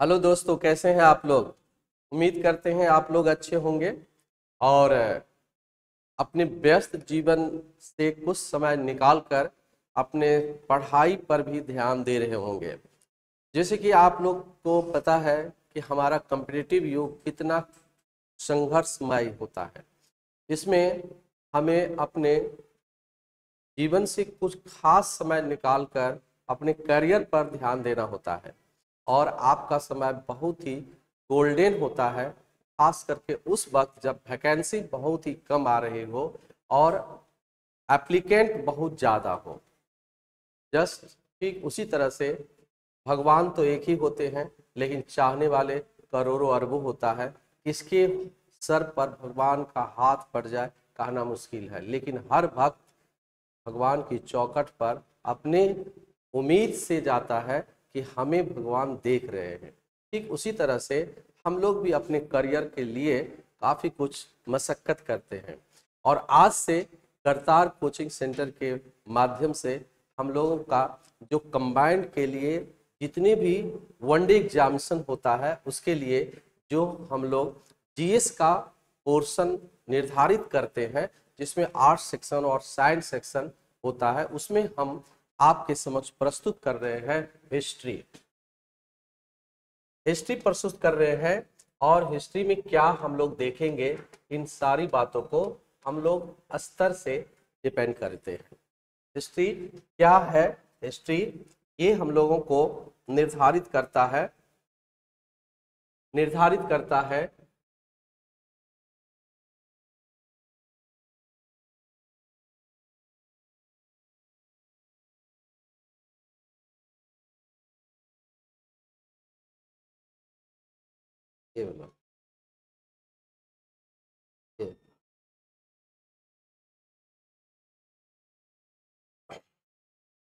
Hello दोस्तों, कैसे हैं आप लोग? उम्मीद करते हैं आप लोग अच्छे होंगे और अपने व्यस्त जीवन से कुछ समय निकाल कर अपने पढ़ाई पर भी ध्यान दे रहे होंगे। जैसे कि आप लोग को पता है कि हमारा कम्पिटिटिव युग कितना संघर्षमय होता है। इसमें हमें अपने जीवन से कुछ खास समय निकाल कर अपने करियर पर ध्यान देना होता है। और आपका समय बहुत ही गोल्डन होता है, खास करके उस वक्त जब वैकेंसी बहुत ही कम आ रही हो और एप्लीकेंट बहुत ज़्यादा हो। जस्ट ठीक उसी तरह से भगवान तो एक ही होते हैं, लेकिन चाहने वाले करोड़ों अरबों होता है, किसके सर पर भगवान का हाथ पड़ जाए, कहना मुश्किल है। लेकिन हर भक्त भगवान की चौकट पर अपने उम्मीद से जाता है कि हमें भगवान देख रहे हैं। ठीक उसी तरह से हम लोग भी अपने करियर के लिए काफ़ी कुछ मशक्क़त करते हैं। और आज से करतार कोचिंग सेंटर के माध्यम से हम लोगों का जो कंबाइंड के लिए जितने भी वनडे एग्जामिशन होता है, उसके लिए जो हम लोग जीएस का पोर्शन निर्धारित करते हैं, जिसमें आर्ट सेक्शन और साइंस सेक्शन होता है, उसमें हम आपके समक्ष प्रस्तुत कर रहे हैं हिस्ट्री। हिस्ट्री प्रस्तुत कर रहे हैं और हिस्ट्री में क्या हम लोग देखेंगे, इन सारी बातों को हम लोग स्तर से डिपेंड करते हैं। हिस्ट्री क्या है? हिस्ट्री ये हम लोगों को निर्धारित करता है, निर्धारित करता है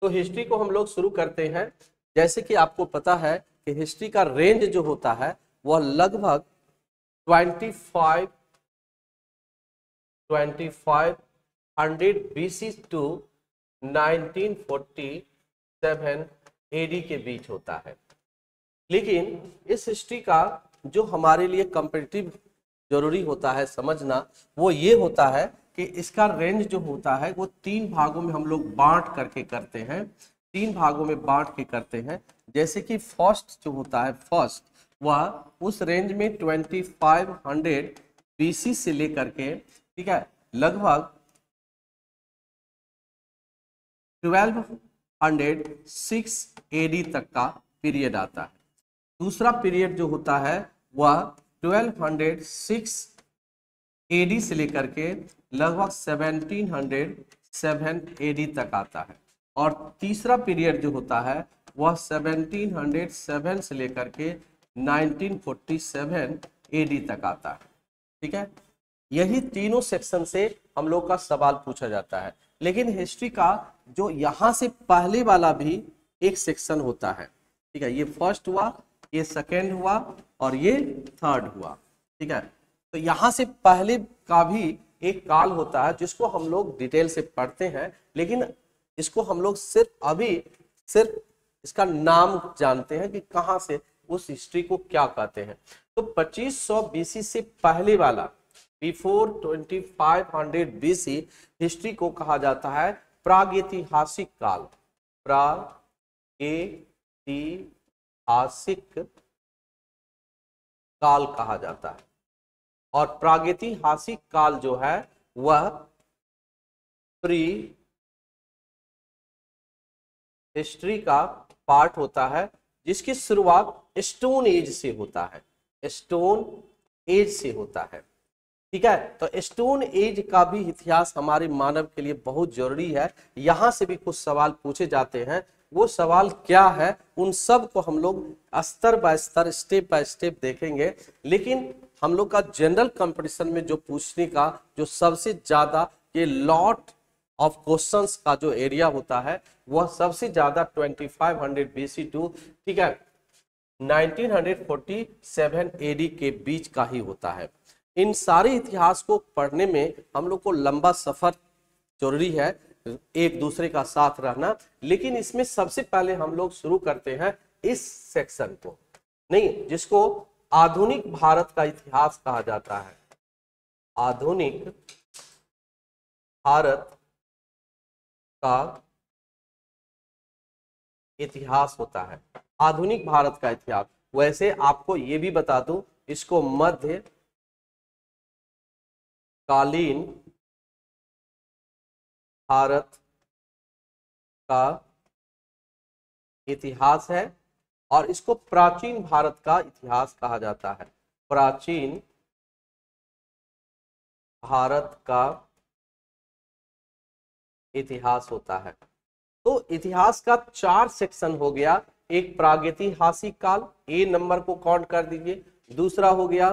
तो हिस्ट्री को हम लोग शुरू करते हैं। जैसे कि आपको पता है कि हिस्ट्री का रेंज जो होता है, वह लगभग 25 25 हंड्रेड बीसी टू 1947 एडी के बीच होता है। लेकिन इस हिस्ट्री का जो हमारे लिए कंपेटिटिव ज़रूरी होता है समझना, वो ये होता है कि इसका रेंज जो होता है, वो तीन भागों में हम लोग बांट करके करते हैं। तीन भागों में बांट के करते हैं। जैसे कि फ़र्स्ट जो होता है फ़र्स्ट वह उस रेंज में 2500 बीसी से लेकर के, ठीक है, लगभग 1206 एडी तक का पीरियड आता है। दूसरा पीरियड जो होता है, वह 1206 एडी से लेकर के लगभग 1707 एडी तक आता है। और तीसरा पीरियड जो होता है, वह 1707 से लेकर के 1947 एडी तक आता है। ठीक है? यही तीनों सेक्शन से हम लोग का सवाल पूछा जाता है। लेकिन हिस्ट्री का जो यहाँ से पहले वाला भी एक सेक्शन होता है। ठीक है? ये फ़र्स्ट हुआ ये सेकेंड हुआ और ये थर्ड हुआ, ठीक है? तो यहाँ से पहले का भी एक काल होता है जिसको हम लोग डिटेल से पढ़ते हैं, लेकिन इसको हम लोग सिर्फ़ अभी सिर्फ़ इसका नाम जानते हैं कि कहाँ से, उस हिस्ट्री को क्या कहते हैं। तो 2500 बीसी से पहले वाला बिफोर 2500 बीसी हिस्ट्री को कहा जाता है प्रागैतिहासिक काल। प्रागैतिहासिक काल कहा जाता है। और प्रागैतिहासिक काल जो है, वह प्री हिस्ट्री का पार्ट होता है, जिसकी शुरुआत स्टोन एज से होता है। स्टोन एज से होता है। ठीक है? तो स्टोन एज का भी इतिहास हमारे मानव के लिए बहुत ज़रूरी है। यहाँ से भी कुछ सवाल पूछे जाते हैं। वो सवाल क्या है, उन सबको हम लोग स्तर बाय स्तर स्टेप बाय स्टेप देखेंगे। लेकिन हम लोग का जनरल कंपटीशन में जो पूछने का, जो सबसे ज़्यादा ये लॉट ऑफ़ क्वेश्चंस का जो एरिया होता है, वह सबसे ज़्यादा 2500 बीसी टू ठीक है 1947 एडी के बीच का ही होता है। इन सारे इतिहास को पढ़ने में हम लोग को लंबा सफ़र ज़रूरी है। एक दूसरे का साथ रहना। लेकिन इसमें सबसे पहले हम लोग शुरू करते हैं इस सेक्शन को। नहीं, जिसको आधुनिक भारत का इतिहास कहा जाता है। आधुनिक भारत का इतिहास होता है। आधुनिक भारत का इतिहास। वैसे आपको ये भी बता दूँ, इसको मध्य कालीन भारत का इतिहास है और इसको प्राचीन भारत का इतिहास कहा जाता है। प्राचीन भारत का इतिहास होता है। तो इतिहास का चार सेक्शन हो गया। एक प्रागैतिहासिक काल, ए नंबर को काउंट कर दीजिए। दूसरा हो गया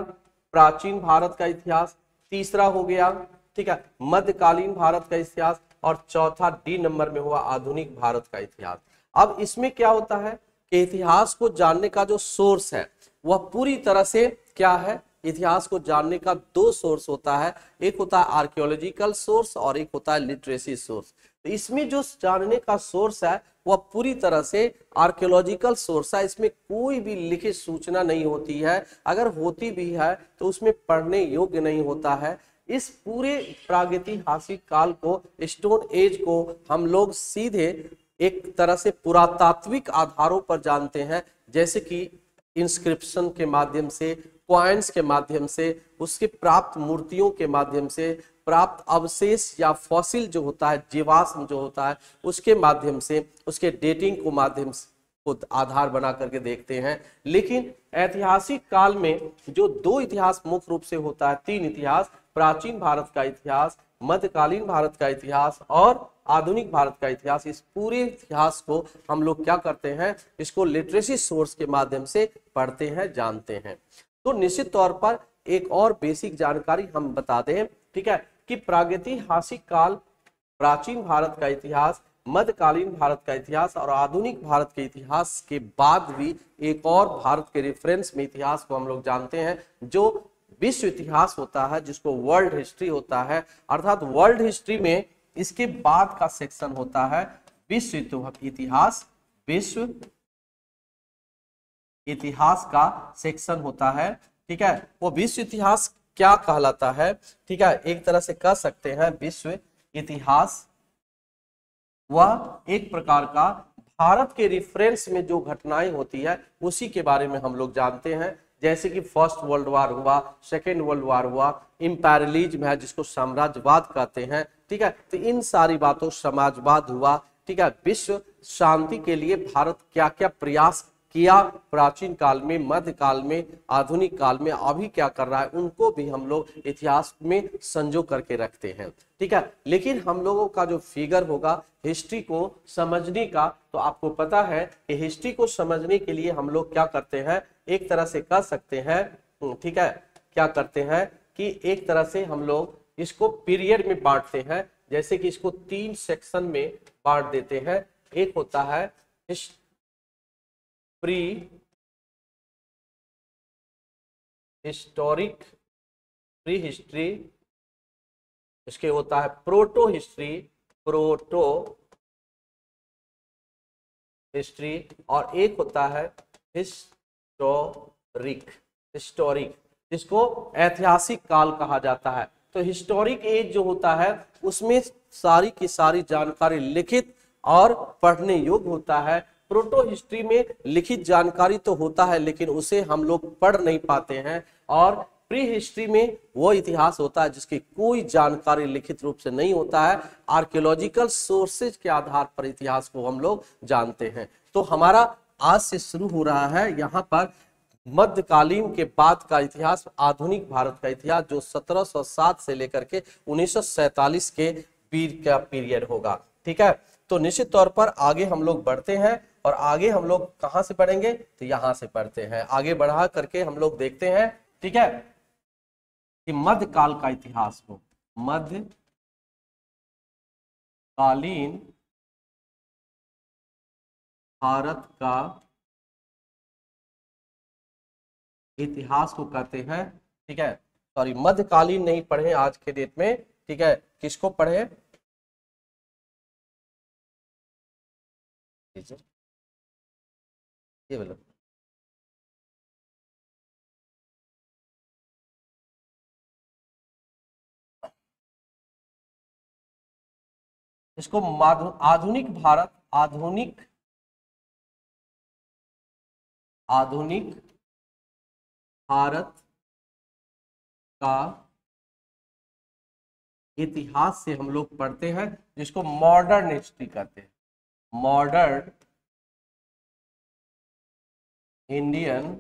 प्राचीन भारत का इतिहास। तीसरा हो गया, ठीक है, मध्यकालीन भारत का इतिहास। और चौथा डी नंबर में हुआ आधुनिक भारत का इतिहास। अब इसमें क्या होता है कि इतिहास को जानने का जो सोर्स है, वह पूरी तरह से क्या है? इतिहास को जानने का दो सोर्स होता है। एक होता है आर्कियोलॉजिकल सोर्स और एक होता है लिटरेसी सोर्स तो इसमें जो जानने का सोर्स है, वह पूरी तरह से आर्कियोलॉजिकल सोर्स है। इसमें कोई भी लिखित सूचना नहीं होती है। अगर होती भी है तो उसमें पढ़ने योग्य नहीं होता है। इस पूरे प्रागैतिहासिक काल को, स्टोन एज को हम लोग सीधे एक तरह से पुरातात्विक आधारों पर जानते हैं। जैसे कि इंस्क्रिप्शन के माध्यम से क्वाइंस के माध्यम से, उसके प्राप्त मूर्तियों के माध्यम से, प्राप्त अवशेष या फॉसिल जो होता है, जीवाश्म जो होता है, उसके माध्यम से, उसके डेटिंग को माध्यम से को आधार बना करके देखते हैं। लेकिन ऐतिहासिक काल में जो दो इतिहास मुख्य रूप से होता है, तीन इतिहास प्राचीन भारत का इतिहास, मध्यकालीन भारत का इतिहास और आधुनिक भारत का इतिहास, इस पूरे इतिहास को हम लोग क्या करते हैं, इसको लिटरेसी सोर्स के माध्यम से पढ़ते हैं, जानते हैं। तो निश्चित तौर पर एक और बेसिक जानकारी हम बता दें ठीक है, कि प्रागैतिहासिक काल, प्राचीन भारत का इतिहास, मध्यकालीन भारत का इतिहास और आधुनिक भारत के इतिहास के बाद भी एक और भारत के रेफरेंस में इतिहास को हम लोग जानते हैं, जो विश्व इतिहास होता है, जिसको वर्ल्ड हिस्ट्री होता है, अर्थात वर्ल्ड हिस्ट्री में इसके बाद का सेक्शन होता है विश्व इतिहास विश्व इतिहास का सेक्शन होता है, ठीक है? वो विश्व इतिहास क्या कहलाता है? ठीक है, एक तरह से कह सकते हैं विश्व इतिहास। वह एक प्रकार का भारत के रिफरेंस में जो घटनाएँ होती है, उसी के बारे में हम लोग जानते हैं। जैसे कि फ़र्स्ट वर्ल्ड वार हुआ, सेकेंड वर्ल्ड वार हुआ इम्पेरलिज्म है जिसको साम्राज्यवाद कहते हैं, ठीक है? तो इन सारी बातों समाजवाद हुआ, ठीक है? विश्व शांति के लिए भारत क्या क्या प्रयास किया। प्राचीन काल में मध्य काल में आधुनिक काल में अभी क्या कर रहा है उनको भी हम लोग इतिहास में संजो करके रखते हैं। ठीक है? लेकिन हम लोगों का जो फिगर होगा हिस्ट्री को समझने का तो आपको पता है कि हिस्ट्री को समझने के लिए हम लोग क्या करते हैं एक तरह से कह सकते हैं हम्म, ठीक है? क्या करते हैं कि एक तरह से हम लोग इसको पीरियड में बांटते हैं जैसे कि इसको तीन सेक्शन में बांट देते हैं। एक होता है प्री हिस्टोरिक प्री हिस्ट्री इसके होता है प्रोटो हिस्ट्री प्रोटो हिस्ट्री और एक होता है हिस्टोरिक हिस्टोरिक जिसको ऐतिहासिक काल कहा जाता है। तो हिस्टोरिक एज जो होता है, उसमें सारी की सारी जानकारी लिखित और पढ़ने योग्य होता है। प्रोटो हिस्ट्री में लिखित जानकारी तो होता है, लेकिन उसे हम लोग पढ़ नहीं पाते हैं। और प्री हिस्ट्री में वो इतिहास होता है जिसकी कोई जानकारी लिखित रूप से नहीं होता है। आर्कियोलॉजिकल सोर्सेज के आधार पर इतिहास को हम लोग जानते हैं। तो हमारा आज से शुरू हो रहा है। यहाँ पर मध्यकालीन के बाद का इतिहास, आधुनिक भारत का इतिहास, जो 1707 से लेकर के 1947 के पीर का पीरियड होगा। ठीक है? तो निश्चित तौर पर आगे हम लोग बढ़ते हैं। और आगे हम लोग कहाँ से पढ़ेंगे? तो यहाँ से पढ़ते हैं। आगे बढ़ा करके हम लोग देखते हैं, ठीक है, कि मध्यकाल का इतिहास हो मध्य कालीन भारत का इतिहास को कहते हैं, ठीक है सॉरी मध्यकालीन नहीं पढ़े आज के डेट में, ठीक है, किसको पढ़े? ये वाला इसको आधुनिक भारत, आधुनिक आधुनिक भारत का इतिहास से हम लोग पढ़ते हैं, जिसको मॉडर्न हिस्ट्री कहते हैं। मॉडर्न इंडियन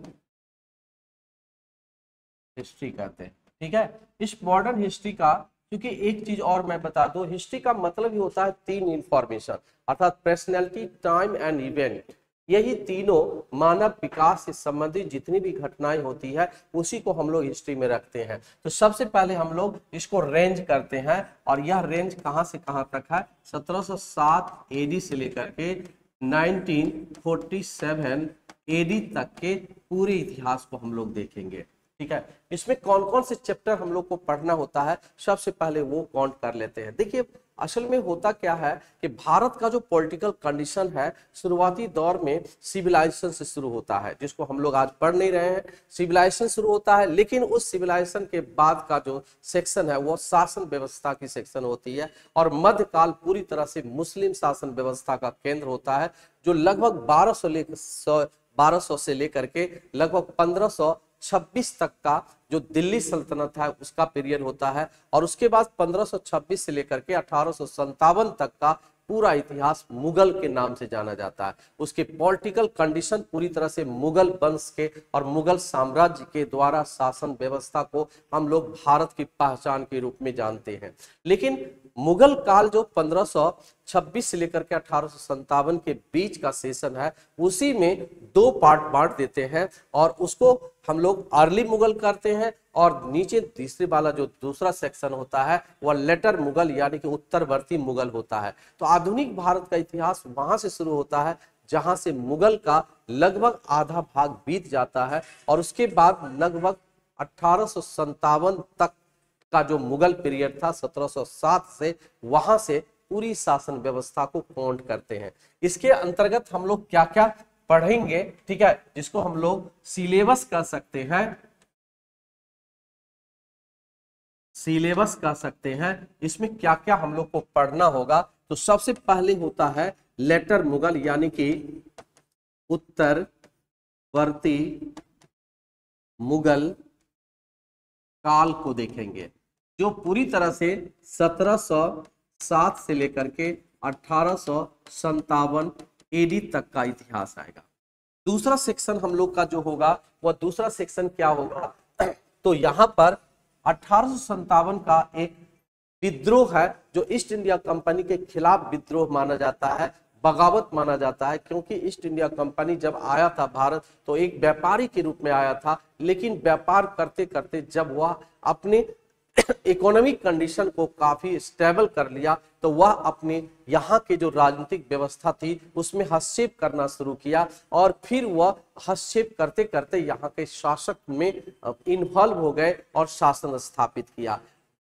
हिस्ट्री कहते हैं, ठीक है? इस मॉडर्न हिस्ट्री का, क्योंकि एक चीज़ और मैं बता दूँ हिस्ट्री का मतलब ही होता है तीन इंफॉर्मेशन अर्थात पर्सनैलिटी टाइम एंड इवेंट यही तीनों मानव विकास से संबंधित जितनी भी घटनाएँ होती है, उसी को हम लोग हिस्ट्री में रखते हैं। तो सबसे पहले हम लोग इसको रेंज करते हैं, और यह रेंज कहाँ से कहाँ तक है? 1707 एडी से लेकर के 1947 एडी तक के पूरे इतिहास को हम लोग देखेंगे। ठीक है? इसमें कौन कौन से चैप्टर हम लोग को पढ़ना होता है, सबसे पहले वो काउंट कर लेते हैं। देखिए, असल में होता क्या है कि भारत का जो पॉलिटिकल कंडीशन है, शुरुआती दौर में सिविलाइजेशन से शुरू होता है, जिसको हम लोग आज पढ़ नहीं रहे हैं। सिविलाइजेशन शुरू होता है, लेकिन उस सिविलाइजेशन के बाद का जो सेक्शन है, वो शासन व्यवस्था की सेक्शन होती है और मध्यकाल पूरी तरह से मुस्लिम शासन व्यवस्था का केंद्र होता है, जो लगभग बारह सौ लेकर बारह सौ से लेकर के लगभग पंद्रह सौ 26 तक का जो दिल्ली सल्तनत है, उसका पीरियड होता है। और उसके बाद 1526 से लेकर के अठारह सौ सत्तावन तक का पूरा इतिहास मुगल के नाम से जाना जाता है। उसके पॉलिटिकल कंडीशन पूरी तरह से मुगल वंश के और मुगल साम्राज्य के द्वारा शासन व्यवस्था को हम लोग भारत की पहचान के रूप में जानते हैं। लेकिन मुगल काल जो 1526 से लेकर के अठारह सौ सतावन के बीच का सेशन है, उसी में दो पार्ट बांट देते हैं और उसको हम लोग अर्ली मुगल करते हैं और नीचे तीसरे वाला जो दूसरा सेक्शन होता है, वह लेटर मुगल यानी कि उत्तरवर्ती मुगल होता है। तो आधुनिक भारत का इतिहास वहाँ से शुरू होता है, जहाँ से मुगल का लगभग आधा भाग बीत जाता है और उसके बाद लगभग अठारह तक का जो मुगल पीरियड था 1707 से वहाँ से पूरी शासन व्यवस्था को काउंट करते हैं। इसके अंतर्गत हम लोग क्या क्या पढ़ेंगे, ठीक है, जिसको हम लोग सिलेबस कह सकते हैं। सिलेबस कह सकते हैं। इसमें क्या क्या हम लोग को पढ़ना होगा। तो सबसे पहले होता है लेटर मुगल, यानी कि उत्तरवर्ती मुगल, काल को देखेंगे। जो पूरी तरह से 1707 से लेकर के अठारह एडी तक का इतिहास आएगा। दूसरा सेक्शन हम लोग का जो होगा, वह दूसरा सेक्शन क्या होगा? तो यहाँ पर अठारह का एक विद्रोह है, जो ईस्ट इंडिया कंपनी के खिलाफ विद्रोह माना जाता है, बगावत माना जाता है, क्योंकि ईस्ट इंडिया कंपनी जब आया था भारत तो एक व्यापारी के रूप में आया था, लेकिन व्यापार करते करते जब वह अपने इकोनॉमिक कंडीशन को काफ़ी स्टेबल कर लिया तो वह अपने यहाँ के जो राजनीतिक व्यवस्था थी, उसमें हस्तक्षेप करना शुरू किया और फिर वह हस्तक्षेप करते करते यहाँ के शासक में इन्वॉल्व हो गए और शासन स्थापित किया।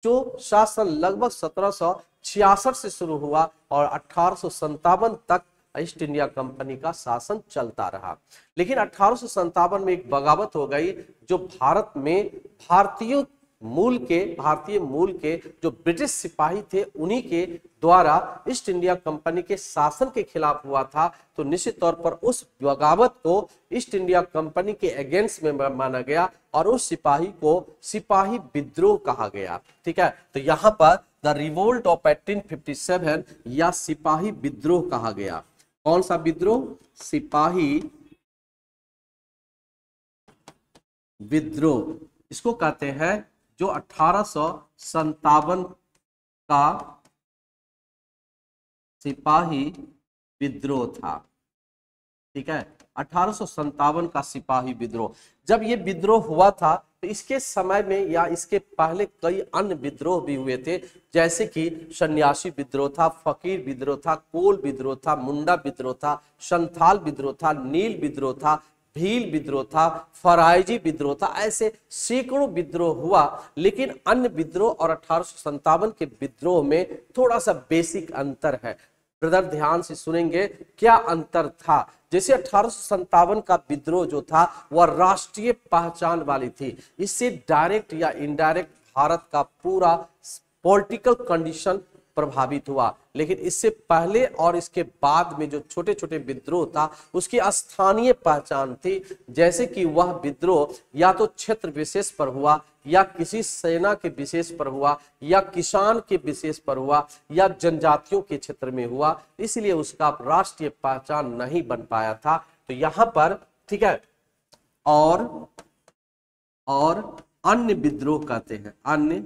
जो शासन लगभग सत्रह सौ छियासठ से शुरू हुआ और अठारह तक ईस्ट इंडिया कंपनी का शासन चलता रहा। लेकिन अठारह में एक बगावत हो गई, जो भारत में भारतीयों मूल के, भारतीय मूल के जो ब्रिटिश सिपाही थे, उन्हीं के द्वारा ईस्ट इंडिया कंपनी के शासन के खिलाफ हुआ था। तो निश्चित तौर पर उस बगावत को ईस्ट इंडिया कंपनी के अगेंस्ट में माना गया और उस सिपाही को सिपाही विद्रोह कहा गया। ठीक है? तो यहाँ पर द रिवोल्ट ऑफ़ 1857 या सिपाही विद्रोह कहा गया। कौन सा विद्रोह? सिपाही विद्रोह। इसको कहते हैं जो अठारह का सिपाही विद्रोह था। ठीक है? अठारह का सिपाही विद्रोह। जब ये विद्रोह हुआ था तो इसके समय में या इसके पहले कई अन्य विद्रोह भी हुए थे, जैसे कि सन्यासी विद्रोह था, फकीर विद्रोह था, कोल विद्रोह था, मुंडा विद्रोह था, संथाल विद्रोह था, नील विद्रोह था भील विद्रोह था, फराइजी विद्रोह था, ऐसे सैकड़ों विद्रोह हुआ। लेकिन अन्य विद्रोह और अठारह के विद्रोह में थोड़ा सा बेसिक अंतर है। ब्रदर, ध्यान से सुनेंगे, क्या अंतर था? जैसे अठारह का विद्रोह जो था, वह राष्ट्रीय पहचान वाली थी। इससे डायरेक्ट या इनडायरेक्ट भारत का पूरा पॉलिटिकल कंडीशन प्रभावित हुआ। लेकिन इससे पहले और इसके बाद में जो छोटे छोटे विद्रोह था, उसकी स्थानीय पहचान थी। जैसे कि वह विद्रोह या तो क्षेत्र विशेष पर हुआ, या किसी सेना के विशेष पर हुआ, या किसान के विशेष पर हुआ, या जनजातियों के क्षेत्र में हुआ। इसलिए उसका राष्ट्रीय पहचान नहीं बन पाया था। तो यहाँ पर, ठीक है, और और अन्य विद्रोह कहते हैं। अन्य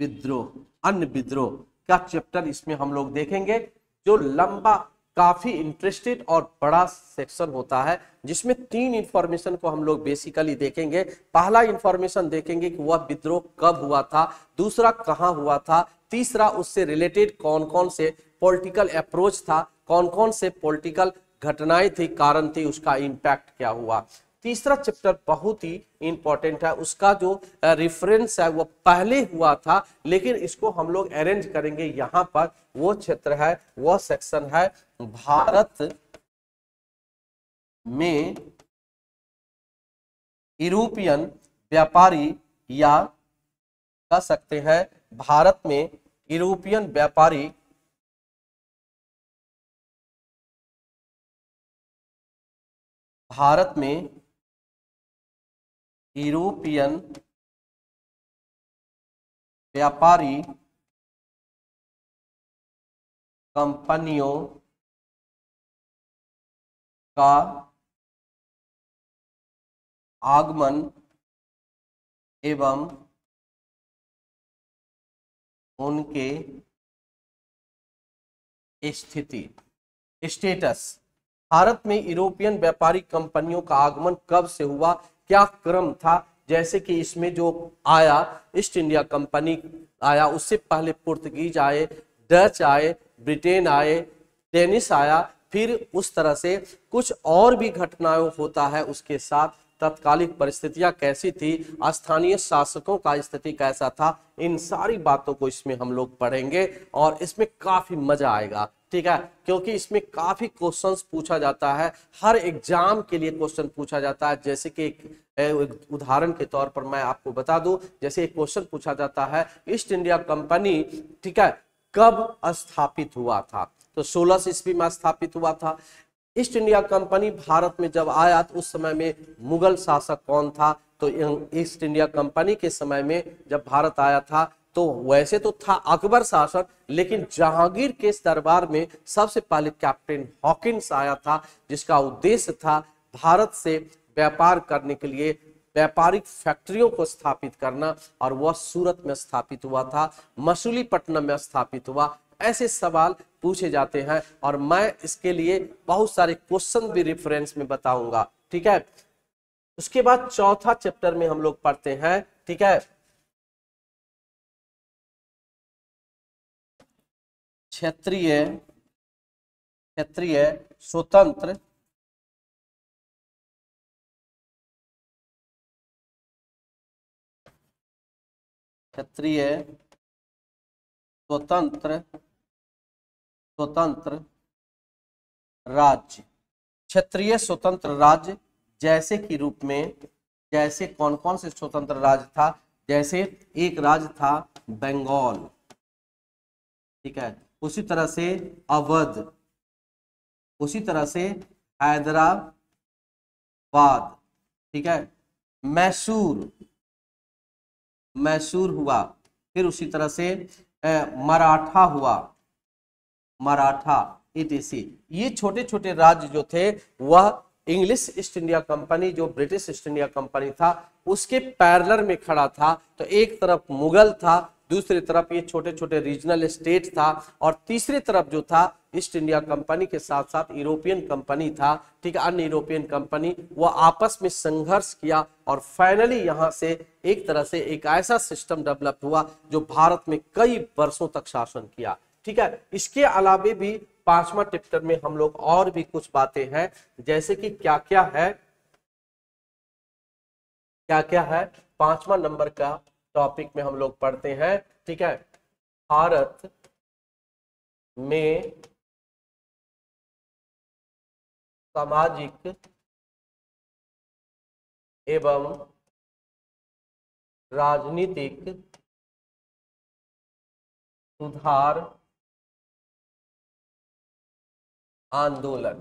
विद्रोह, अन्य विद्रोह का चैप्टर इसमें हम लोग देखेंगे, जो लंबा, काफ़ी इंटरेस्टेड और बड़ा सेक्शन होता है, जिसमें तीन इंफॉर्मेशन को हम लोग बेसिकली देखेंगे। पहला इंफॉर्मेशन देखेंगे कि वह विद्रोह कब हुआ था, दूसरा कहाँ हुआ था, तीसरा उससे रिलेटेड कौन कौन से पॉलिटिकल अप्रोच था कौन कौन से पॉलिटिकल घटनाएँ थी, कारण थी, उसका इम्पैक्ट क्या हुआ। तीसरा चैप्टर बहुत ही इंपॉर्टेंट है। उसका जो रेफरेंस है, वो पहले हुआ था, लेकिन इसको हम लोग अरेंज करेंगे यहाँ पर। वो क्षेत्र है, वो सेक्शन है, भारत में यूरोपियन व्यापारी या कह सकते हैं, भारत में यूरोपियन व्यापारी भारत में यूरोपियन व्यापारी कंपनियों का आगमन एवं उनके स्थिति स्टेटस भारत में यूरोपियन व्यापारी कंपनियों का आगमन कब से हुआ? क्या क्रम था? जैसे कि इसमें जो आया, ईस्ट इंडिया कंपनी आया, उससे पहले पुर्तगीज आए, डच आए, ब्रिटेन आए, डेनिस आया, फिर उस तरह से कुछ और भी घटनाएँ होता है उसके साथ। तत्कालिक परिस्थितियाँ कैसी थी? स्थानीय शासकों का स्थिति कैसा था? इन सारी बातों को इसमें हम लोग पढ़ेंगे और इसमें काफ़ी मज़ा आएगा। ठीक है? क्योंकि इसमें काफ़ी क्वेश्चंस पूछा जाता है। हर एग्ज़ाम के लिए क्वेश्चन पूछा जाता है। जैसे कि एक उदाहरण के तौर पर मैं आपको बता दूँ, जैसे एक क्वेश्चन पूछा जाता है, ईस्ट इंडिया कंपनी, ठीक है, कब स्थापित हुआ था? तो सोलह ईस्वी में स्थापित हुआ था। ईस्ट इंडिया कंपनी भारत में जब आया तो उस समय में मुगल शासक कौन था? तो ईस्ट इंडिया कंपनी के समय में जब भारत आया था तो वैसे तो था अकबर शासक, लेकिन जहांगीर के दरबार में सबसे पहले कैप्टन हॉकिंस आया था, जिसका उद्देश्य था भारत से व्यापार करने के लिए व्यापारिक फैक्ट्रियों को स्थापित करना, और वह सूरत में स्थापित हुआ था, मसूलीपट्टनम में स्थापित हुआ। ऐसे सवाल पूछे जाते हैं, और मैं इसके लिए बहुत सारे क्वेश्चन भी रेफरेंस में बताऊँगा, ठीक है? उसके बाद चौथा चैप्टर में हम लोग पढ़ते हैं, ठीक है? क्षेत्रीय क्षेत्रीय स्वतंत्र। क्षेत्रीय स्वतंत्र स्वतंत्र राज्य। क्षेत्रीय स्वतंत्र राज्य जैसे की रूप में, जैसे कौन कौन से स्वतंत्र राज्य था? जैसे एक राज्य था बंगाल। ठीक है? उसी तरह से अवध, उसी तरह से हैदराबाद, ठीक है? मैसूर मैसूर हुआ, फिर उसी तरह से मराठा हुआ, मराठा इटीसी ये छोटे छोटे राज्य जो थे, वह इंग्लिश ईस्ट इंडिया कंपनी, जो ब्रिटिश ईस्ट इंडिया कंपनी था, उसके पैरलर में खड़ा था तो एक तरफ़ मुगल था दूसरी तरफ़ ये छोटे छोटे रीजनल स्टेट था और तीसरी तरफ़ जो था ईस्ट इंडिया कंपनी के साथ साथ यूरोपियन कंपनी था, ठीक है, अन्य यूरोपियन कंपनी वो आपस में संघर्ष किया और फाइनली यहाँ से एक तरह से एक ऐसा सिस्टम डेवलप हुआ जो भारत में कई वर्षों तक शासन किया, ठीक है। इसके अलावे भी पांचवा चैप्टर में हम लोग और भी कुछ बातें हैं, जैसे कि क्या क्या है क्या क्या है, पांचवा नंबर का टॉपिक में हम लोग पढ़ते हैं, ठीक है? भारत में सामाजिक एवं राजनीतिक सुधार आंदोलन।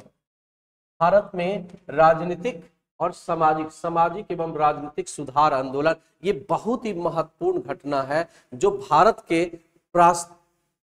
भारत में राजनीतिक और सामाजिक सामाजिक एवं राजनीतिक सुधार आंदोलन, ये बहुत ही महत्वपूर्ण घटना है, जो भारत के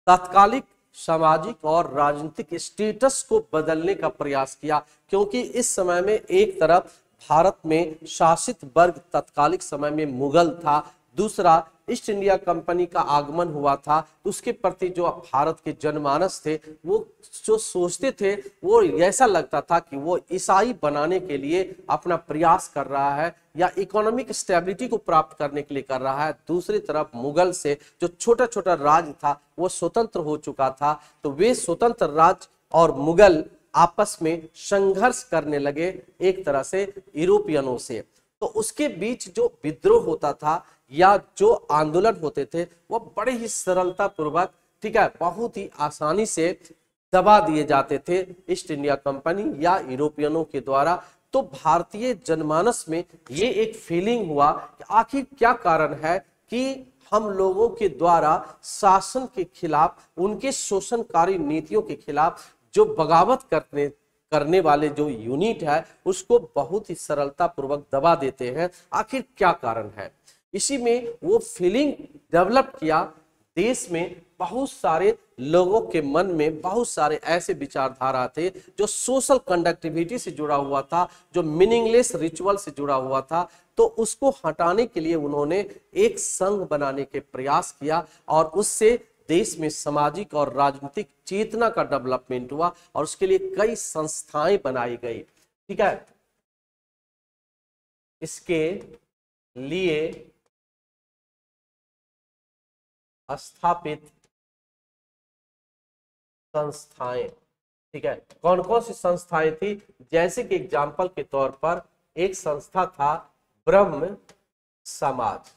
तात्कालिक सामाजिक और राजनीतिक स्टेटस को बदलने का प्रयास किया, क्योंकि इस समय में एक तरफ़ भारत में शासित वर्ग तत्कालिक समय में मुगल था दूसरा, ईस्ट इंडिया कंपनी का आगमन हुआ था। उसके प्रति जो भारत के जनमानस थे, वो जो सोचते थे, वो ऐसा लगता था कि वो ईसाई बनाने के लिए अपना प्रयास कर रहा है या इकोनॉमिक स्टेबिलिटी को प्राप्त करने के लिए कर रहा है। दूसरी तरफ़ मुगल से जो छोटा छोटा राज्य था, वो स्वतंत्र हो चुका था। तो वे स्वतंत्र राज्य और मुगल आपस में संघर्ष करने लगे एक तरह से यूरोपियनों से। तो उसके बीच जो विद्रोह होता था या जो आंदोलन होते थे वह बड़े ही सरलता पूर्वक ठीक है, बहुत ही आसानी से दबा दिए जाते थे ईस्ट इंडिया कंपनी या यूरोपियनों के द्वारा। तो भारतीय जनमानस में ये एक फीलिंग हुआ कि आखिर क्या कारण है कि हम लोगों के द्वारा शासन के खिलाफ, उनके शोषणकारी नीतियों के खिलाफ जो बगावत करने करने वाले जो यूनिट है, उसको बहुत ही सरलता पूर्वक दबा देते हैं। आखिर क्या कारण है? इसी में वो फीलिंग डेवलप किया। देश में बहुत सारे लोगों के मन में बहुत सारे ऐसे विचारधारा थे जो सोशल कंडक्टिविटी से जुड़ा हुआ था, जो मीनिंगलेस रिचुअल से जुड़ा हुआ था। तो उसको हटाने के लिए उन्होंने एक संघ बनाने के प्रयास किया और उससे देश में सामाजिक और राजनीतिक चेतना का डेवलपमेंट हुआ और उसके लिए कई संस्थाएँ बनाई गई। ठीक है? इसके लिए स्थापित संस्थाएँ। ठीक है? कौन कौन सी संस्थाएँ थी? जैसे कि एग्ज़ाम्पल के तौर पर एक संस्था था ब्रह्म समाज।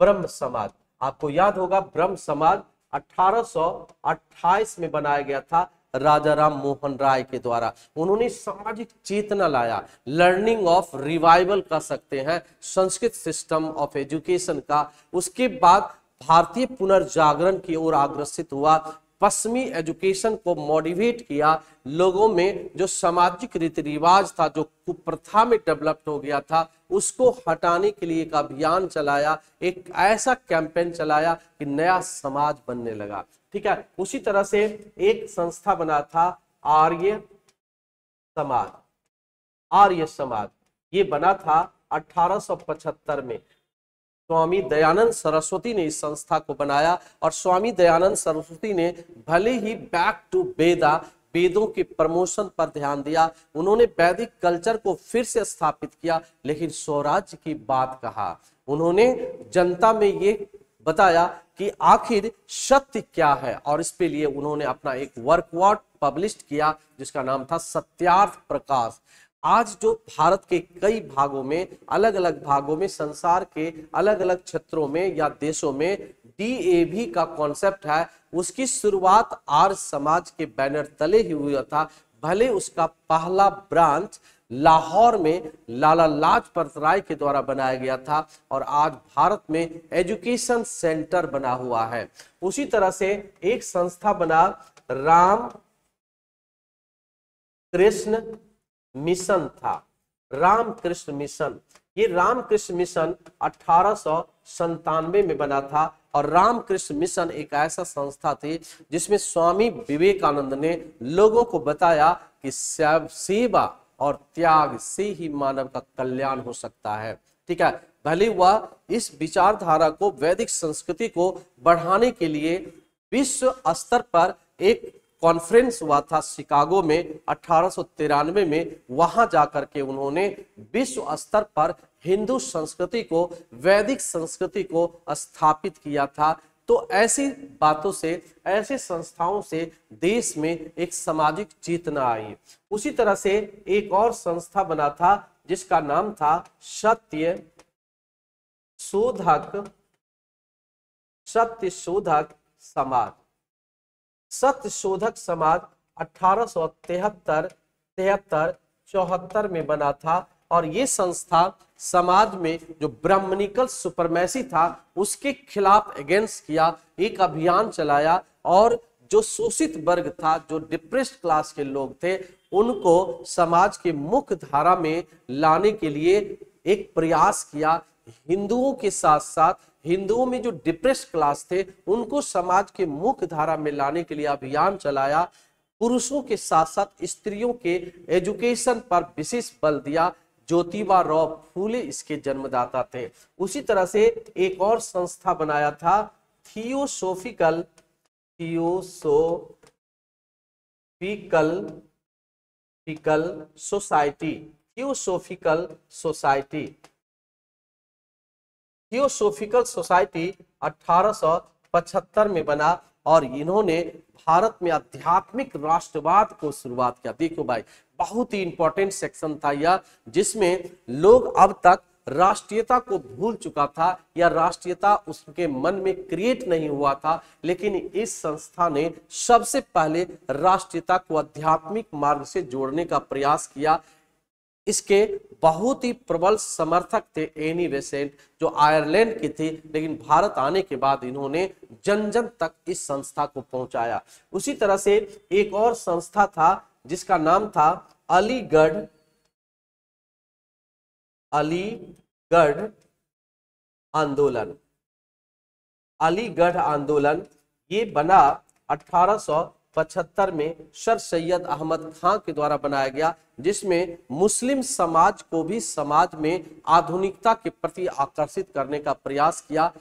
ब्रह्म समाज। आपको याद होगा, ब्रह्म समाज 1828 में बनाया गया था राजा राम मोहन राय के द्वारा। उन्होंने सामाजिक चेतना लाया लर्निंग ऑफ़ रिवाइवल कह सकते हैं, संस्कृत सिस्टम ऑफ़ एजुकेशन का। उसके बाद भारतीय पुनर्जागरण की ओर आग्रसित हुआ। पश्चिमी एजुकेशन को मोटिवेट किया, लोगों में जो सामाजिक रीति रिवाज था, जो कुप्रथा में डेवलप्ड हो गया था, उसको हटाने के लिए एक अभियान चलाया, एक ऐसा कैंपेन चलाया कि नया समाज बनने लगा। ठीक है? उसी तरह से एक संस्था बना था, आर्य समाज। आर्य समाज। ये बना था 1875 में। स्वामी दयानंद सरस्वती ने इस संस्था को बनाया और स्वामी दयानंद सरस्वती ने भले ही बैक टू वेदा वेदों के प्रमोशन पर ध्यान दिया, उन्होंने वैदिक कल्चर को फिर से स्थापित किया, लेकिन स्वराज्य की बात कहा। उन्होंने जनता में ये बताया कि आखिर सत्य क्या है, और इसके लिए उन्होंने अपना एक वर्कवाट पब्लिश किया, जिसका नाम था सत्यार्थ प्रकाश। आज जो भारत के कई भागों में अलग अलग भागों में, संसार के अलग अलग क्षेत्रों में या देशों में डीएवी का कॉन्सेप्ट है, उसकी शुरुआत आर्य समाज के बैनर तले ही हुआ था। भले उसका पहला ब्रांच लाहौर में लाला लाजपत राय के द्वारा बनाया गया था और आज भारत में एजुकेशन सेंटर बना हुआ है। उसी तरह से एक संस्था बना, राम कृष्ण मिशन था। रामकृष्ण मिशन। ये रामकृष्ण मिशन अठारह में बना था और रामकृष्ण मिशन एक ऐसा संस्था थी जिसमें स्वामी विवेकानंद ने लोगों को बताया कि सेवा और त्याग से ही मानव का कल्याण हो सकता है। ठीक है, भले वह इस विचारधारा को वैदिक संस्कृति को बढ़ाने के लिए विश्व स्तर पर एक कॉन्फ्रेंस हुआ था शिकागो में अठारह सौ तिरानवे में, वहाँ जाकर के उन्होंने विश्व स्तर पर हिंदू संस्कृति को, वैदिक संस्कृति को स्थापित किया था। तो ऐसी बातों से, ऐसे संस्थाओं से देश में एक सामाजिक चेतना आई। उसी तरह से एक और संस्था बना था, जिसका नाम था सत्य शोधक सत्य शोधक समाज। सत्य शोधक समाज अठारह सौ तिहत्तर तिहत्तर, चौहत्तर में बना था और ये संस्था समाज में जो ब्राह्मणिकल सुपरमैसी था, उसके खिलाफ अगेंस्ट किया, एक अभियान चलाया और जो शोषित वर्ग था, जो डिप्रेस्ड क्लास के लोग थे, उनको समाज के मुख्य धारा में लाने के लिए एक प्रयास किया। हिंदुओं के साथ साथ हिंदुओं में जो डिप्रेस क्लास थे, उनको समाज के मुख्य धारा में लाने के लिए अभियान चलाया, पुरुषों के साथ साथ स्त्रियों के एजुकेशन पर विशेष बल दिया। ज्योतिबा राव फूले इसके जन्मदाता थे। उसी तरह से एक और संस्था बनाया था, theosophical theosophical fickle society, theosophical society. Theosophical society 1875 में बना और इन्होंने भारत में आध्यात्मिक राष्ट्रवाद को शुरुआत किया। देखो भाई, बहुत ही इंपॉर्टेंट सेक्शन था यह, जिसमें लोग अब तक राष्ट्रीयता को भूल चुका था या राष्ट्रीयता उसके मन में क्रिएट नहीं हुआ था, लेकिन इस संस्था ने सबसे पहले राष्ट्रीयता को आध्यात्मिक मार्ग से जोड़ने का प्रयास किया। इसके बहुत ही प्रबल समर्थक थे एनी वेसेंट, जो आयरलैंड की थी, लेकिन भारत आने के बाद इन्होंने जन जन तक इस संस्था को पहुँचाया। उसी तरह से एक और संस्था था, जिसका नाम था अलीगढ़ अलीगढ़ आंदोलन। अलीगढ़ आंदोलन ये बना 1875 में सर सैयद अहमद खां के द्वारा बनाया गया, जिसमें मुस्लिम समाज को भी समाज में आधुनिकता के प्रति आकर्षित करने का प्रयास किया।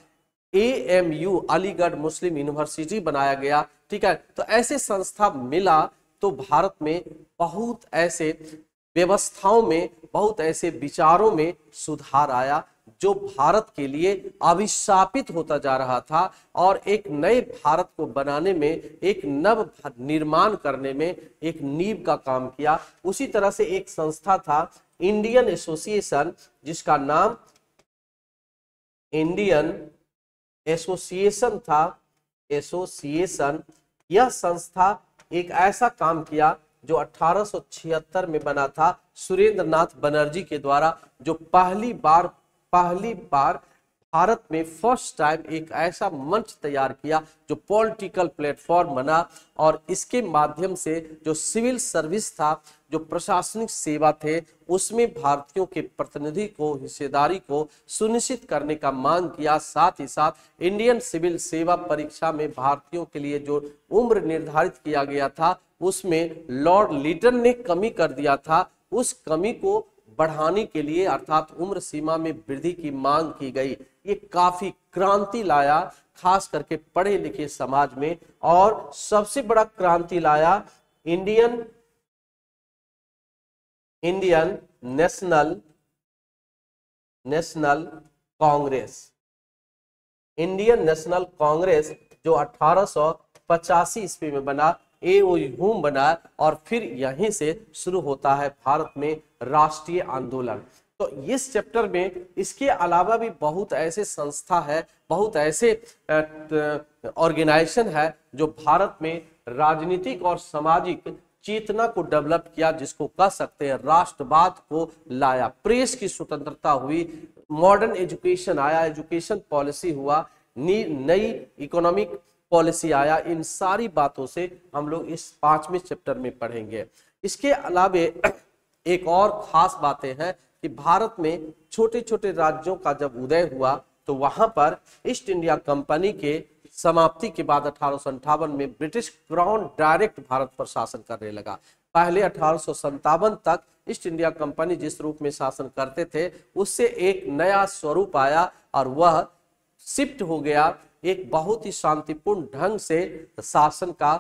A M U Aligarh Muslim university बनाया गया। ठीक है तो ऐसे संस्था मिला तो भारत में बहुत ऐसे व्यवस्थाओं में, बहुत ऐसे विचारों में सुधार आया। जो भारत के लिए अभिशापित होता जा रहा था और एक नए भारत को बनाने में, एक नव निर्माण करने में एक नींव का काम किया। उसी तरह से एक संस्था था इंडियन एसोसिएशन जिसका नाम इंडियन एसोसिएशन था। एसोसिएशन यह संस्था एक ऐसा काम किया जो 1876 में बना था सुरेंद्र नाथ बनर्जी के द्वारा, जो पहली बार पहली बार भारत में फ़र्स्ट टाइम एक ऐसा मंच तैयार किया जो पॉलिटिकल प्लेटफॉर्म बना और इसके माध्यम से जो सिविल सर्विस था, जो प्रशासनिक सेवा थे, उसमें भारतीयों के प्रतिनिधि को, हिस्सेदारी को सुनिश्चित करने का मांग किया। साथ ही साथ इंडियन सिविल सेवा परीक्षा में भारतीयों के लिए जो उम्र निर्धारित किया गया था, उसमें लॉर्ड लिटन ने कमी कर दिया था। उस कमी को बढ़ाने के लिए, अर्थात उम्र सीमा में वृद्धि की मांग की गई। ये काफ़ी क्रांति लाया, खास करके पढ़े लिखे समाज में। और सबसे बड़ा क्रांति लाया Indian Indian national national congress. Indian national congress जो 1885 ईस्वी में बना ए ह्यूम बना और फिर यहीं से शुरू होता है भारत में राष्ट्रीय आंदोलन। तो इस चैप्टर में इसके अलावा भी बहुत ऐसे संस्था है, बहुत ऐसे ऑर्गेनाइजेशन है जो भारत में राजनीतिक और सामाजिक चेतना को डेवलप किया, जिसको कह सकते हैं राष्ट्रवाद को लाया। प्रेस की स्वतंत्रता हुई मॉडर्न एजुकेशन आया एजुकेशन पॉलिसी हुआ नई इकोनॉमिक पॉलिसी आया, इन सारी बातों से हम लोग इस पाँचवें चैप्टर में पढ़ेंगे। इसके अलावे एक और खास बातें हैं कि भारत में छोटे छोटे राज्यों का जब उदय हुआ तो वहाँ पर ईस्ट इंडिया कंपनी के समाप्ति के बाद अठारह में ब्रिटिश क्राउन डायरेक्ट भारत पर शासन करने लगा। पहले अठारह तक ईस्ट इंडिया कंपनी जिस रूप में शासन करते थे, उससे एक नया स्वरूप आया और वह शिफ्ट हो गया। एक बहुत ही शांतिपूर्ण ढंग से शासन का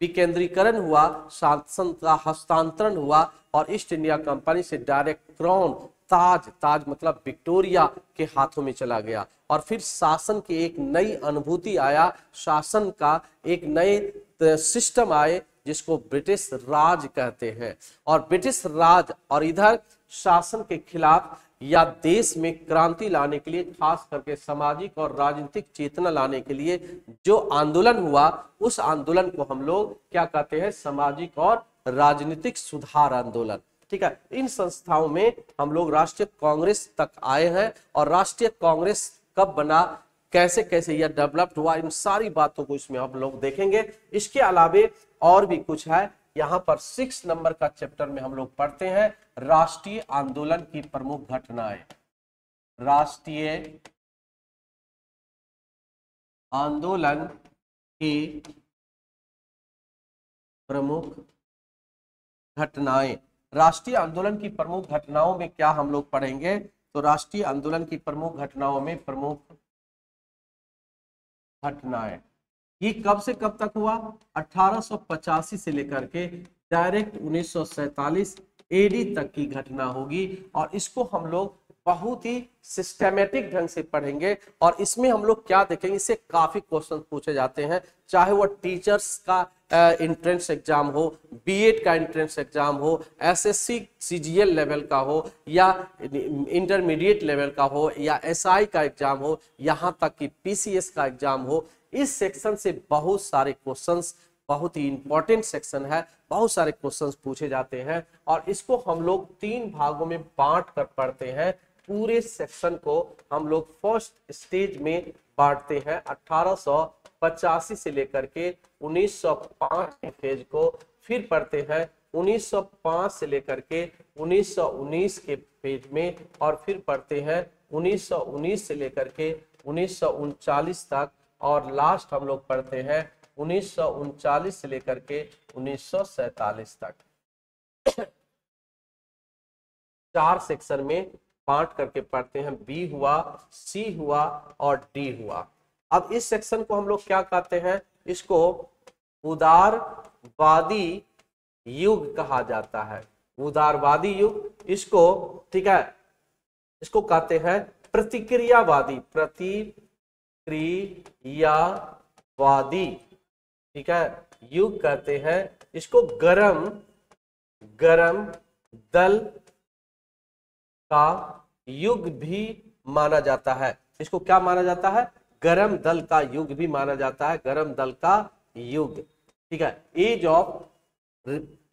विकेंद्रीकरण हुआ शासन का हस्तांतरण हुआ और ईस्ट इंडिया कंपनी से डायरेक्ट क्राउन ताज ताज मतलब विक्टोरिया के हाथों में चला गया। और फिर शासन की एक नई अनुभूति आया। शासन का एक नए सिस्टम आए, जिसको ब्रिटिश राज कहते हैं। और ब्रिटिश राज और इधर शासन के खिलाफ या देश में क्रांति लाने के लिए, खास करके सामाजिक और राजनीतिक चेतना लाने के लिए जो आंदोलन हुआ, उस आंदोलन को हम लोग क्या कहते हैं, सामाजिक और राजनीतिक सुधार आंदोलन। ठीक है? इन संस्थाओं में हम लोग राष्ट्रीय कांग्रेस तक आए हैं और राष्ट्रीय कांग्रेस कब बना, कैसे कैसे यह डेवलप्ड हुआ, इन सारी बातों को इसमें हम लोग देखेंगे। इसके अलावे और भी कुछ है यहाँ पर सिक्स नंबर का चैप्टर में हम लोग पढ़ते हैं, राष्ट्रीय आंदोलन की प्रमुख घटनाएँ। राष्ट्रीय आंदोलन की प्रमुख घटनाएँ। राष्ट्रीय आंदोलन की प्रमुख घटनाओं में क्या हम लोग पढ़ेंगे? तो राष्ट्रीय आंदोलन की प्रमुख घटनाओं में प्रमुख घटनाएँ। ये कब से कब तक हुआ? 1885 से लेकर के डायरेक्ट 1947 एडी तक की घटना होगी और इसको हम लोग बहुत ही सिस्टमेटिक ढंग से पढ़ेंगे और इसमें हम लोग क्या देखेंगे? इससे काफ़ी क्वेश्चन पूछे जाते हैं। चाहे वो टीचर्स का इंट्रेंस एग्ज़ाम हो बीएड का एंट्रेंस एग्ज़ाम हो एसएससी सीजीएल लेवल का हो, या इंटरमीडिएट लेवल का हो, या एसआई का एग्ज़ाम हो, यहाँ तक कि पीसीएस का एग्ज़ाम हो इस सेक्शन से बहुत सारे क्वेश्चंस बहुत ही इंपॉर्टेंट सेक्शन है। बहुत सारे क्वेश्चंस पूछे जाते हैं और इसको हम लोग तीन भागों में बांट कर पढ़ते हैं। पूरे सेक्शन को हम लोग फ़र्स्ट स्टेज में बांटते हैं। 1885 से लेकर के 1905 के फ़ेज़ को फिर पढ़ते हैं। 1905 से लेकर के 1919 के पेज में और फिर पढ़ते हैं। 1919 से लेकर के उन्नीस तक। और लास्ट हम लोग पढ़ते हैं उन्नीस से लेकर के उन्नीस तक। चार सेक्शन में बांट करके पढ़ते हैं बी हुआ सी हुआ और डी हुआ। अब इस सेक्शन को हम लोग क्या कहते हैं? इसको उदारवादी युग कहा जाता है। उदारवादी युग, इसको, ठीक है, इसको कहते हैं प्रतिक्रियावादी प्रतिक्रियावादी ठीक है? युग कहते हैं। इसको गरम गरम दल का युग भी माना जाता है। इसको क्या माना जाता है? गरम दल का युग भी माना जाता है। गरम दल का युग। ठीक है? एज ऑफ़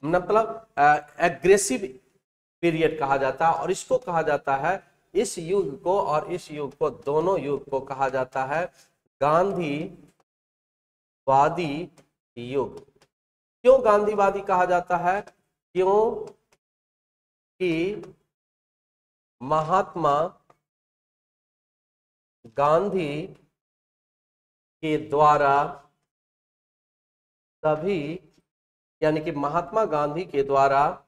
मतलब एग्रेसिव पीरियड कहा जाता है। और इसको कहा जाता है इस युग को और इस युग को, दोनों युग को कहा जाता है गांधी वादी युग। क्यों गांधीवादी कहा जाता है? क्यों कि महात्मा गांधी के द्वारा सभी, यानी कि महात्मा गांधी के द्वारा,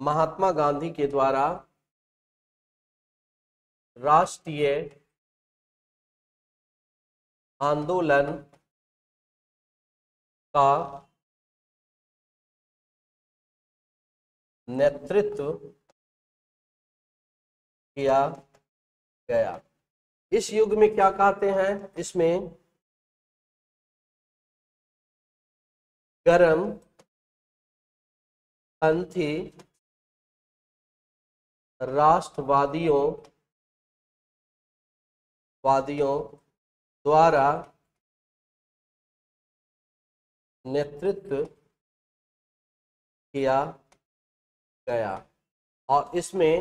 महात्मा गांधी के द्वारा राष्ट्रीय आंदोलन का नेतृत्व किया गया। इस युग में क्या कहते हैं? इसमें गरम पंथी राष्ट्रवादियों वादियों द्वारा नेतृत्व किया गया। और इसमें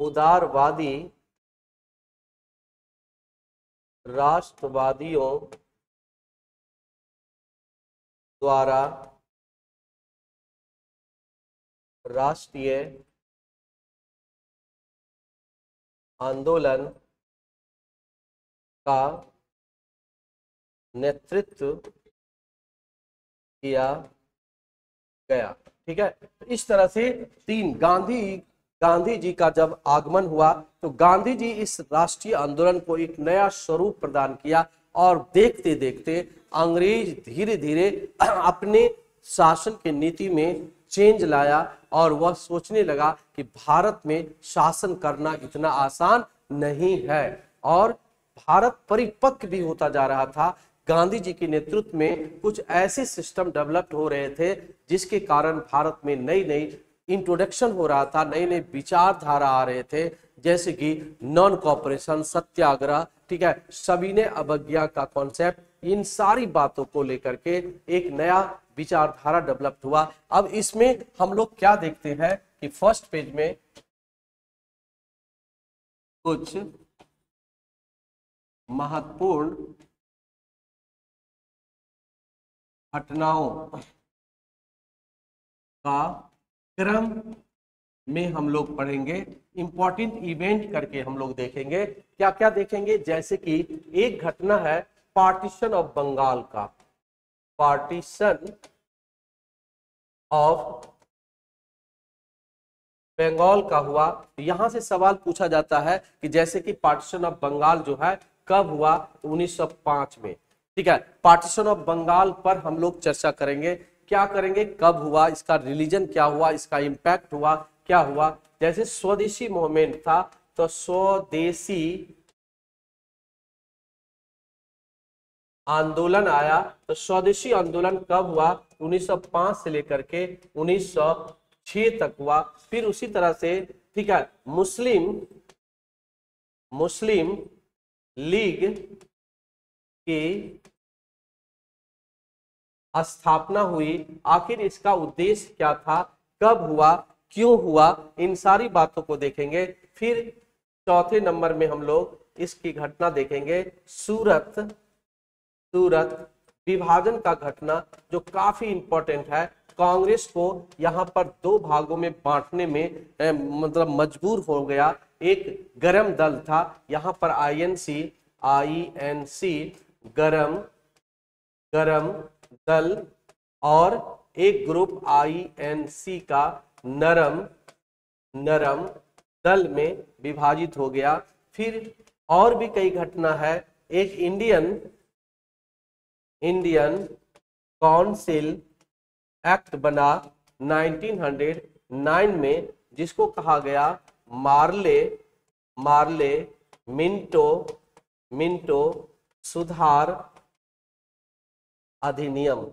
उदारवादी राष्ट्रवादियों द्वारा राष्ट्रीय आंदोलन का नेतृत्व किया गया। ठीक है? इस तरह से तीन गांधी गांधी जी का जब आगमन हुआ तो गांधी जी इस राष्ट्रीय आंदोलन को एक नया स्वरूप प्रदान किया और देखते देखते अंग्रेज़ धीरे धीरे अपने शासन के नीति में चेंज लाया और वह सोचने लगा कि भारत में शासन करना इतना आसान नहीं है। और भारत परिपक्व भी होता जा रहा था। गांधी जी के नेतृत्व में कुछ ऐसे सिस्टम डेवलप्ड हो रहे थे जिसके कारण भारत में नई नई इंट्रोडक्शन हो रहा था नए नए विचारधारा आ रहे थे। जैसे कि नॉन कॉपरेशन सत्याग्रह, ठीक है सभी ने अवज्ञा का कॉन्सेप्ट इन सारी बातों को लेकर के एक नया विचारधारा डेवलप हुआ। अब इसमें हम लोग क्या देखते हैं कि फ़र्स्ट पेज में कुछ महत्वपूर्ण घटनाओं का क्रम में हम लोग पढ़ेंगे। इंपॉर्टेंट इवेंट करके हम लोग देखेंगे। क्या क्या देखेंगे? जैसे कि एक घटना है पार्टीशन ऑफ़ बंगाल का। पार्टीशन ऑफ़ बंगाल का हुआ। यहाँ से सवाल पूछा जाता है कि जैसे कि पार्टीशन ऑफ़ बंगाल जो है, कब हुआ? 1905 में। ठीक है? पार्टीशन ऑफ़ बंगाल पर हम लोग चर्चा करेंगे। क्या करेंगे? कब हुआ? इसका रिलीजन क्या हुआ? इसका इम्पैक्ट हुआ? क्या हुआ? जैसे स्वदेशी मूवमेंट था तो स्वदेशी आंदोलन आया तो स्वदेशी आंदोलन कब हुआ? 1905 से लेकर के 1906 तक हुआ। फिर उसी तरह से, ठीक है, मुस्लिम मुस्लिम लीग की स्थापना हुई। आखिर इसका उद्देश्य क्या था? कब हुआ? क्यों हुआ? इन सारी बातों को देखेंगे। फिर चौथे नंबर में हम लोग इसकी घटना देखेंगे। सूरत सूरत विभाजन का घटना जो काफ़ी इंपॉर्टेंट है। कांग्रेस को यहाँ पर दो भागों में बांटने में ए, मतलब मजबूर हो गया। एक गरम दल था यहाँ पर आईएनसी आईएनसी गरम गरम दल और एक ग्रुप आईएनसी का नरम नरम दल में विभाजित हो गया। फिर और भी कई घटना है। एक इंडियन इंडियन काउंसिल एक्ट बना 1909 में, जिसको कहा गया मार्ले मार्ले, मिंटो मिंटो सुधार अधिनियम।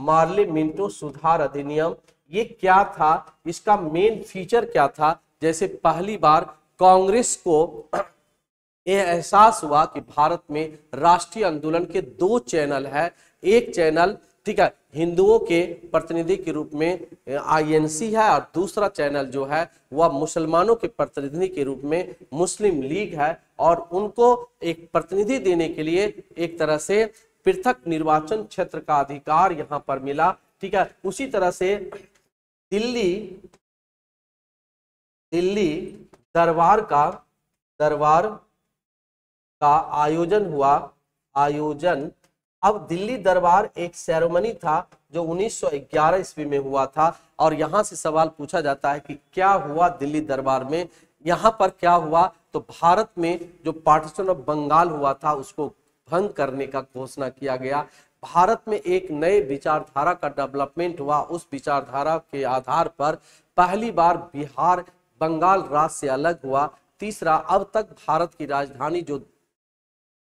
मार्ले मिंटो सुधार अधिनियम, ये क्या था? इसका मेन फीचर क्या था? जैसे पहली बार कांग्रेस को यह एहसास हुआ कि भारत में राष्ट्रीय आंदोलन के दो चैनल है। एक चैनल, ठीक है, हिंदुओं के प्रतिनिधि के रूप में आईएनसी है और दूसरा चैनल जो है, वह मुसलमानों के प्रतिनिधि के रूप में मुस्लिम लीग है और उनको एक प्रतिनिधि देने के लिए एक तरह से पृथक निर्वाचन क्षेत्र का अधिकार यहाँ पर मिला, ठीक है। उसी तरह से दिल्ली दिल्ली दरबार का, दरबार का आयोजन हुआ। आयोजन। अब दिल्ली दरबार एक सेरेमनी था, जो 1911 ईस्वी में हुआ था। और यहाँ से सवाल पूछा जाता है कि क्या हुआ दिल्ली दरबार में? यहाँ पर क्या हुआ? तो भारत में जो पार्टीशन ऑफ़ बंगाल हुआ था, उसको भंग करने का घोषणा किया गया। भारत में एक नए विचारधारा का डेवलपमेंट हुआ। उस विचारधारा के आधार पर पहली बार बिहार, बंगाल राज्य से अलग हुआ। तीसरा, अब तक भारत की राजधानी जो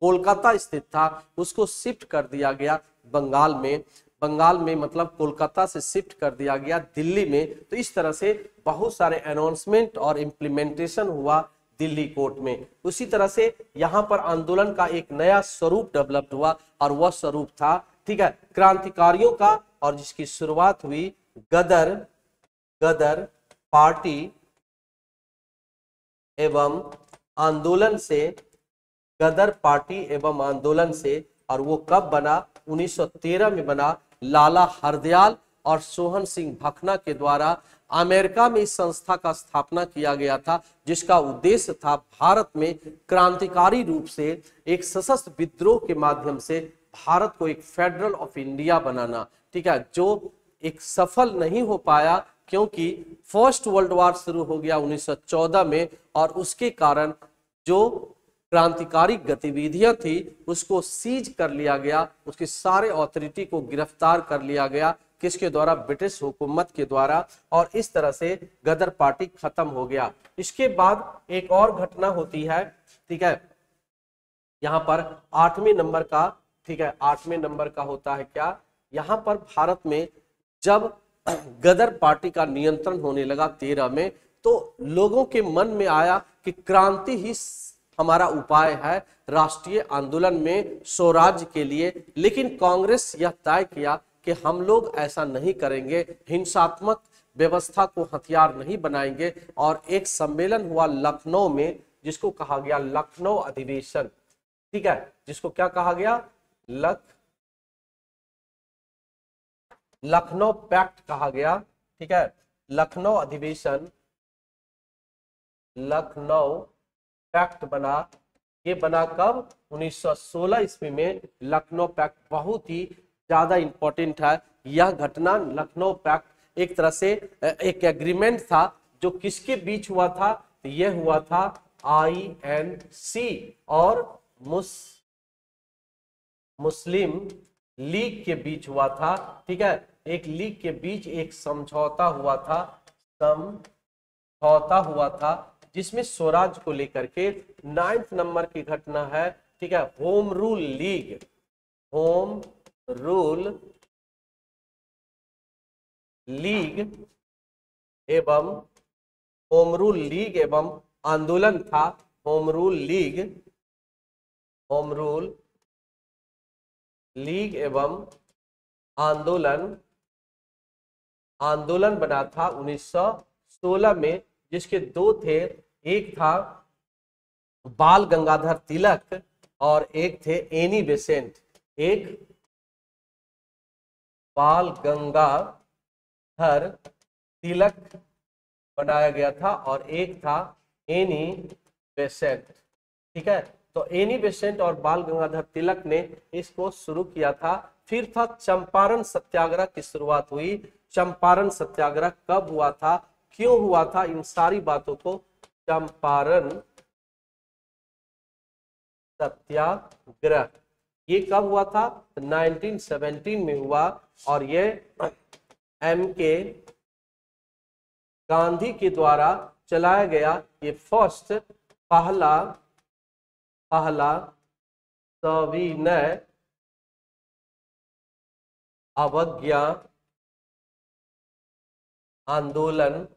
कोलकाता स्थित था, उसको शिफ्ट कर दिया गया बंगाल में। बंगाल में मतलब कोलकाता से शिफ्ट कर दिया गया दिल्ली में। तो इस तरह से बहुत सारे अनाउंसमेंट और इम्प्लीमेंटेशन हुआ दिल्ली कोर्ट में। उसी तरह से यहाँ पर आंदोलन का एक नया स्वरूप डेवलप हुआ और वह स्वरूप था, ठीक है, क्रांतिकारियों का और जिसकी शुरुआत हुई गदर गदर पार्टी एवं आंदोलन से गदर पार्टी एवं आंदोलन से, और वो कब बना? 1913 में बना लाला हरदयाल और सोहन सिंह भखना के द्वारा। अमेरिका में इस संस्था का स्थापना किया गया था, जिसका उद्देश्य था भारत में क्रांतिकारी रूप से एक सशस्त्र विद्रोह के माध्यम से भारत को एक फेडरल ऑफ़ इंडिया बनाना, ठीक है, जो एक सफल नहीं हो पाया क्योंकि फ़र्स्ट वर्ल्ड वार शुरू हो गया 1914 में, और उसके कारण जो क्रांतिकारी गतिविधियाँ थी, उसको सीज कर लिया गया, उसके सारे अथॉरिटी को गिरफ़्तार कर लिया गया, किसके द्वारा? ब्रिटिश हुकूमत के द्वारा, और इस तरह से गदर पार्टी खत्म हो गया। इसके बाद एक और घटना होती है, ठीक है? यहाँ पर आठवें नंबर का, ठीक है, आठवें नंबर का होता है क्या? यहाँ पर भारत में जब गदर पार्टी का नियंत्रण होने लगा तेरह में तो लोगों के मन में आया कि क्रांति ही हमारा उपाय है राष्ट्रीय आंदोलन में स्वराज्य के लिए। लेकिन कांग्रेस यह तय किया कि हम लोग ऐसा नहीं करेंगे। हिंसात्मक व्यवस्था को हथियार नहीं बनाएँगे। और एक सम्मेलन हुआ लखनऊ में, जिसको कहा गया लखनऊ अधिवेशन। ठीक है, जिसको क्या कहा गया? लख, लखनऊ पैक्ट कहा गया। ठीक है, लखनऊ अधिवेशन, लखनऊ पैक्ट बना। ये बना कब 1916 ईस्वी में लखनऊ पैक्ट बहुत ही ज़्यादा इंपॉर्टेंट है यह घटना लखनऊ पैक्ट एक तरह से एक एग्रीमेंट था जो किसके बीच हुआ था? यह हुआ था आई एन सी और मुस, मुस्लिम लीग के बीच हुआ था। ठीक है? एक लीग के बीच एक समझौता हुआ था, समझौता हुआ था। जिसमें स्वराज को लेकर के नाइन्थ नंबर की घटना है, ठीक है? Home rule league home rule league एवं होम रूल लीग एवं आंदोलन था। Home rule league home rule league एवं आंदोलन आंदोलन बना था 1916 में। जिसके दो थे, एक था बाल गंगाधर तिलक और एक थे एनी बेसेंट। एक बाल गंगाधर तिलक बनाया गया था और एक था एनी बेसेंट। ठीक है? तो एनी बेसेंट और बाल गंगाधर तिलक ने इसको शुरू किया था। फिर था चंपारण सत्याग्रह की शुरुआत हुई। चंपारण सत्याग्रह कब हुआ था? क्यों हुआ था इन सारी बातों को चंपारण सत्याग्रह? ये कब हुआ था? 1917 में हुआ और ये एम के गांधी के द्वारा चलाया गया ये फ़र्स्ट पहला पहला सविनय अवज्ञा आंदोलन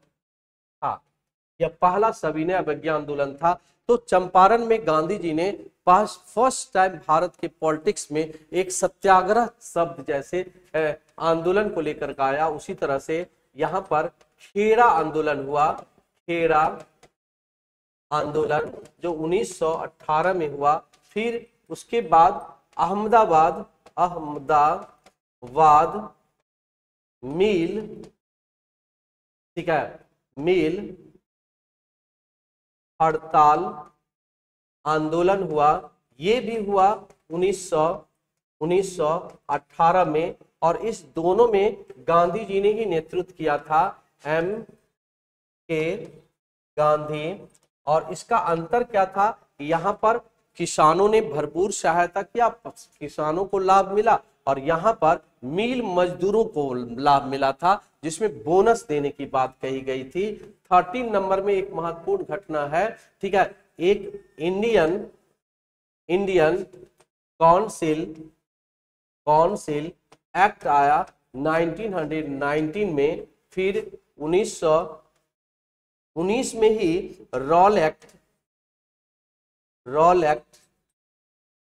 यह पहला सविनय अवज्ञा आंदोलन था। तो चंपारण में गांधी जी ने फ़र्स्ट टाइम भारत के पॉलिटिक्स में एक सत्याग्रह शब्द जैसे आंदोलन को लेकर गाया। उसी तरह से यहाँ पर खेरा आंदोलन हुआ। खेरा आंदोलन जो 1918 में हुआ। फिर उसके बाद अहमदाबाद अहमदाबाद मिल, ठीक है, मिल हड़ताल, आंदोलन हुआ। ये भी हुआ 1900 1918 में और इस दोनों में गांधी जी ने ही नेतृत्व किया था, एम के गांधी। और इसका अंतर क्या था? यहाँ पर किसानों ने भरपूर सहायता किया, किसानों को लाभ मिला और यहाँ पर मिल मजदूरों को लाभ मिला था, जिसमें बोनस देने की बात कही गई थी। थर्टीन नंबर में एक महत्वपूर्ण घटना है, ठीक है, एक Indian Indian council council act आया 1919 में, फिर 1919 में ही Rowlatt act Rowlatt act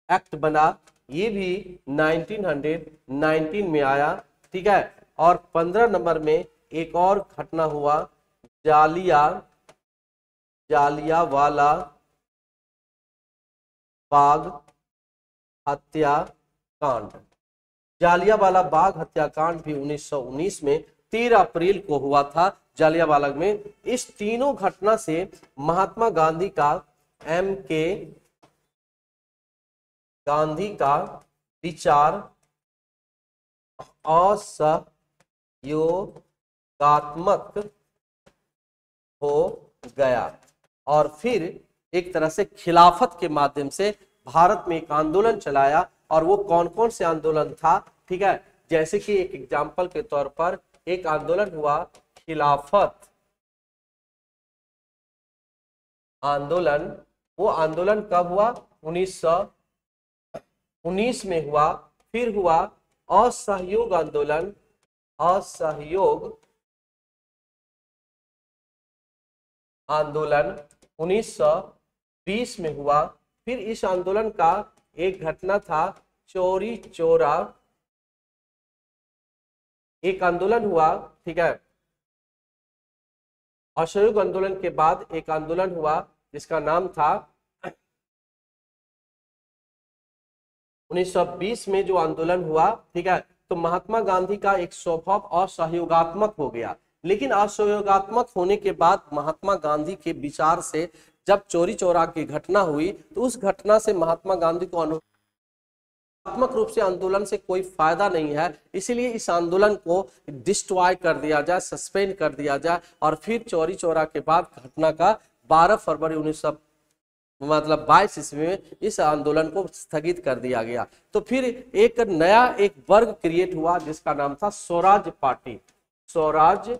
act बना। ये भी 1919 में आया, ठीक है? और 15 नंबर में एक और घटना हुआ, जालिया जालिया वाला बाग हत्याकांड। जालियावाला बाग हत्याकांड भी 1919 में 13 अप्रैल को हुआ था। जालियावाला में इस तीनों घटना से महात्मा गांधी का एम के गांधी का विचार असहयोगात्मक हो गया और फिर एक तरह से खिलाफत के माध्यम से भारत में एक आंदोलन चलाया और वो कौन कौन से आंदोलन था? ठीक है? जैसे कि एक एग्ज़ाम्पल के तौर पर एक आंदोलन हुआ खिलाफत। आंदोलन, वो आंदोलन कब हुआ? 1919 में हुआ, फिर हुआ असहयोग आंदोलन। असहयोग आंदोलन 1900 1920 में हुआ, फिर इस आंदोलन का एक घटना था, चोरी चोरा। एक आंदोलन हुआ, ठीक है। असहयोग आंदोलन के बाद एक आंदोलन हुआ, जिसका नाम था 1920 में जो आंदोलन हुआ, ठीक है तो महात्मा गांधी का एक स्वभाव असहयोगात्मक हो गया। लेकिन असहयोगात्मक होने के बाद महात्मा गांधी के विचार से जब चोरी चोरा की घटना हुई तो उस घटना से महात्मा गांधी को अनुभवात्मक रूप से आंदोलन से कोई फ़ायदा नहीं है। इसीलिए इस आंदोलन को डिस्ट्रॉय कर दिया जाए सस्पेंड कर दिया जाए, और फिर चोरी चोरा के बाद घटना का 12 फरवरी उन्नीस मतलब 22 ईस्वी में इस आंदोलन को स्थगित कर दिया गया। तो फिर एक नया एक वर्ग क्रिएट हुआ, जिसका नाम था स्वराज पार्टी। स्वराज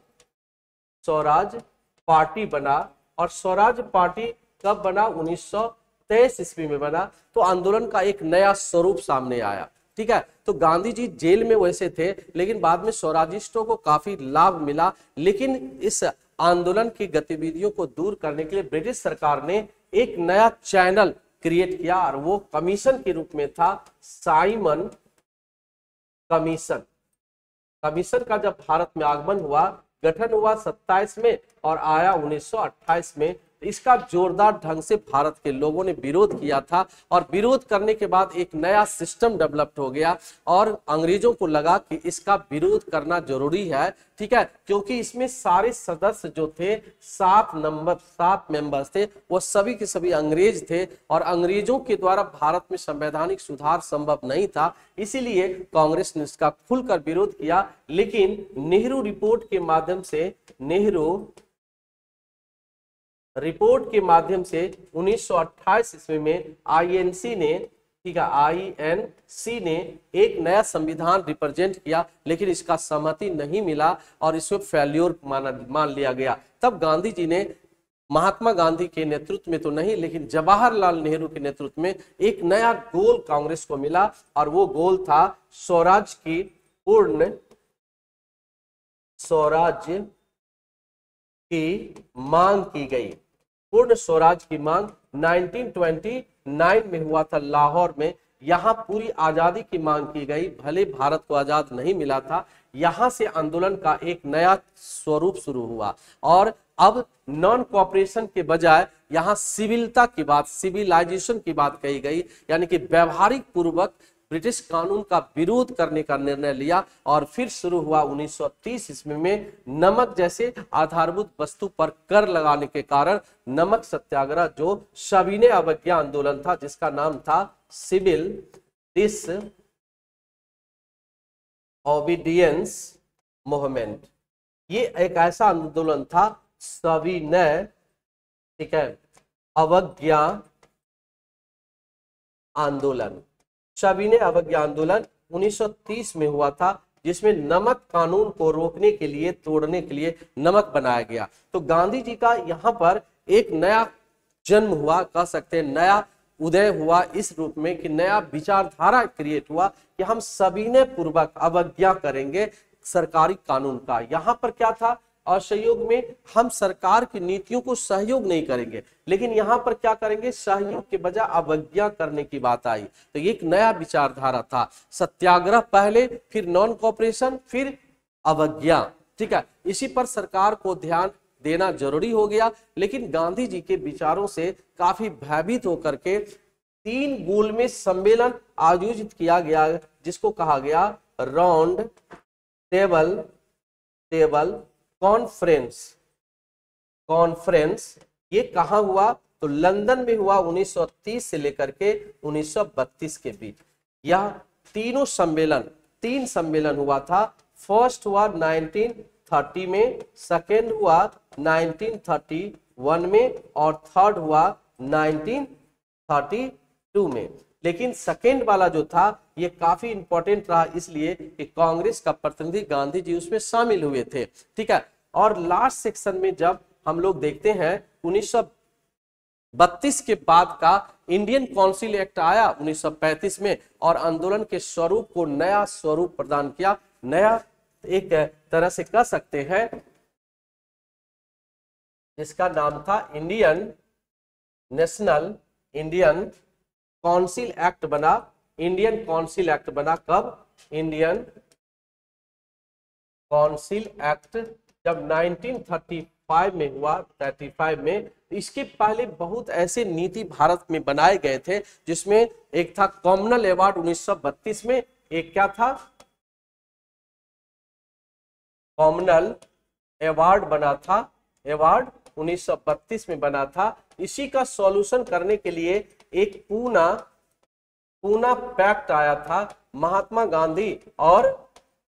स्वराज पार्टी बना और स्वराज पार्टी कब बना? उन्नीस सौ तेईस ईस्वी में बना। तो आंदोलन का एक नया स्वरूप सामने आया। ठीक है? तो गांधी जी जेल में वैसे थे, लेकिन बाद में स्वराजिस्टों को काफ़ी लाभ मिला। लेकिन इस आंदोलन की गतिविधियों को दूर करने के लिए ब्रिटिश सरकार ने एक नया चैनल क्रिएट किया और वो कमीशन के रूप में था साइमन कमीशन। कमीशन का जब भारत में आगमन हुआ, गठन हुआ 27 में और आया 1928 में इसका जोरदार ढंग से भारत के लोगों ने विरोध किया था और विरोध करने के बाद एक नया सिस्टम डेवलप्ड हो गया और अंग्रेज़ों को लगा कि इसका विरोध करना ज़रूरी है, ठीक है? क्योंकि इसमें सारे सदस्य जो थे, सात नंबर, सात मेंबर्स थे, वो सभी के सभी अंग्रेज़ थे और अंग्रेज़ों के द्वारा भारत में संवैधानिक सुधार संभव नहीं था। इसीलिए कांग्रेस ने इसका खुलकर विरोध किया। लेकिन नेहरू रिपोर्ट के माध्यम से, नेहरू रिपोर्ट के माध्यम से 1928 ईस्वी में आईएनसी ने, ठीक है आईएनसी ने एक नया संविधान रिप्रेजेंट किया, लेकिन इसका सहमति नहीं मिला और इसमें फेल्योर माना, मान लिया गया। तब गांधी जी ने महात्मा गांधी के नेतृत्व में तो नहीं, लेकिन जवाहरलाल नेहरू के नेतृत्व में एक नया गोल कांग्रेस को मिला, और वो गोल था स्वराज की पूर्ण स्वराज्य की मांग की गई। पूर्ण स्वराज की मांग 1929 में हुआ था लाहौर में। यहाँ पूरी आज़ादी की मांग की गई। भले भारत को आज़ाद नहीं मिला था, यहाँ से आंदोलन का एक नया स्वरूप शुरू हुआ। और अब नॉन कॉपरेशन के बजाय यहाँ सिविलता की बात सिविलाइजेशन की बात कही गई, यानी कि व्यवहारिक पूर्वक ब्रिटिश कानून का विरोध करने का निर्णय लिया और फिर शुरू हुआ 1930 ईस्वी में नमक जैसे आधारभूत वस्तु पर कर लगाने के कारण नमक सत्याग्रह, जो सविनय अवज्ञा आंदोलन था, जिसका नाम था सिविल डिस ओबीडियंस मूवमेंट। ये एक ऐसा आंदोलन था सविनय ठीक है, अवज्ञा आंदोलन। सविनय अवज्ञा आंदोलन 1930 में हुआ था, जिसमें नमक कानून को रोकने के लिए, तोड़ने के लिए नमक बनाया गया। तो गांधी जी का यहाँ पर एक नया जन्म हुआ, कह सकते हैं, नया उदय हुआ इस रूप में कि नया विचारधारा क्रिएट हुआ कि हम सविनय पूर्वक अवज्ञा करेंगे सरकारी कानून का। यहाँ पर क्या था? असहयोग में हम सरकार की नीतियों को सहयोग नहीं करेंगे। लेकिन यहाँ पर क्या करेंगे? सहयोग के बजाय अवज्ञा करने की बात आई। तो एक नया विचारधारा था। सत्याग्रह पहले, फिर नॉन कॉपरेशन फिर अवज्ञा। ठीक है? इसी पर सरकार को ध्यान देना ज़रूरी हो गया। लेकिन गांधी जी के विचारों से काफ़ी भयभीत होकर के तीन गोल में सम्मेलन आयोजित किया गया, जिसको कहा गया round table table conference conference ये कहा हुआ? तो लंदन में हुआ 1930 से लेकर के 1932 के बीच। यह तीनों सम्मेलन, तीन सम्मेलन हुआ था। फ़र्स्ट हुआ 1930 में सेकेंड हुआ 1931 में और थर्ड हुआ 1932 में। लेकिन सेकेंड वाला जो था, ये काफ़ी इंपॉर्टेंट रहा इसलिए कि कांग्रेस का प्रतिनिधि गांधी जी उसमें शामिल हुए थे। ठीक है? और लास्ट सेक्शन में जब हम लोग देखते हैं 1932 के बाद का इंडियन काउंसिल एक्ट आया 1935 में, और आंदोलन के स्वरूप को नया स्वरूप प्रदान किया। नया एक तरह से कह सकते हैं, जिसका नाम था Indian national Indian council act बना। इंडियन काउंसिल एक्ट बना कब? इंडियन काउंसिल एक्ट जब 1935 में हुआ 35 में इसके पहले बहुत ऐसे नीति भारत में बनाए गए थे, जिसमें एक था कॉमनल अवार्ड 1932 में, एक क्या था? कॉमनल अवार्ड बना था अवार्ड 1932 में बना था। इसी का सॉल्यूशन करने के लिए एक पूना पूना पैक्ट आया था, महात्मा गांधी और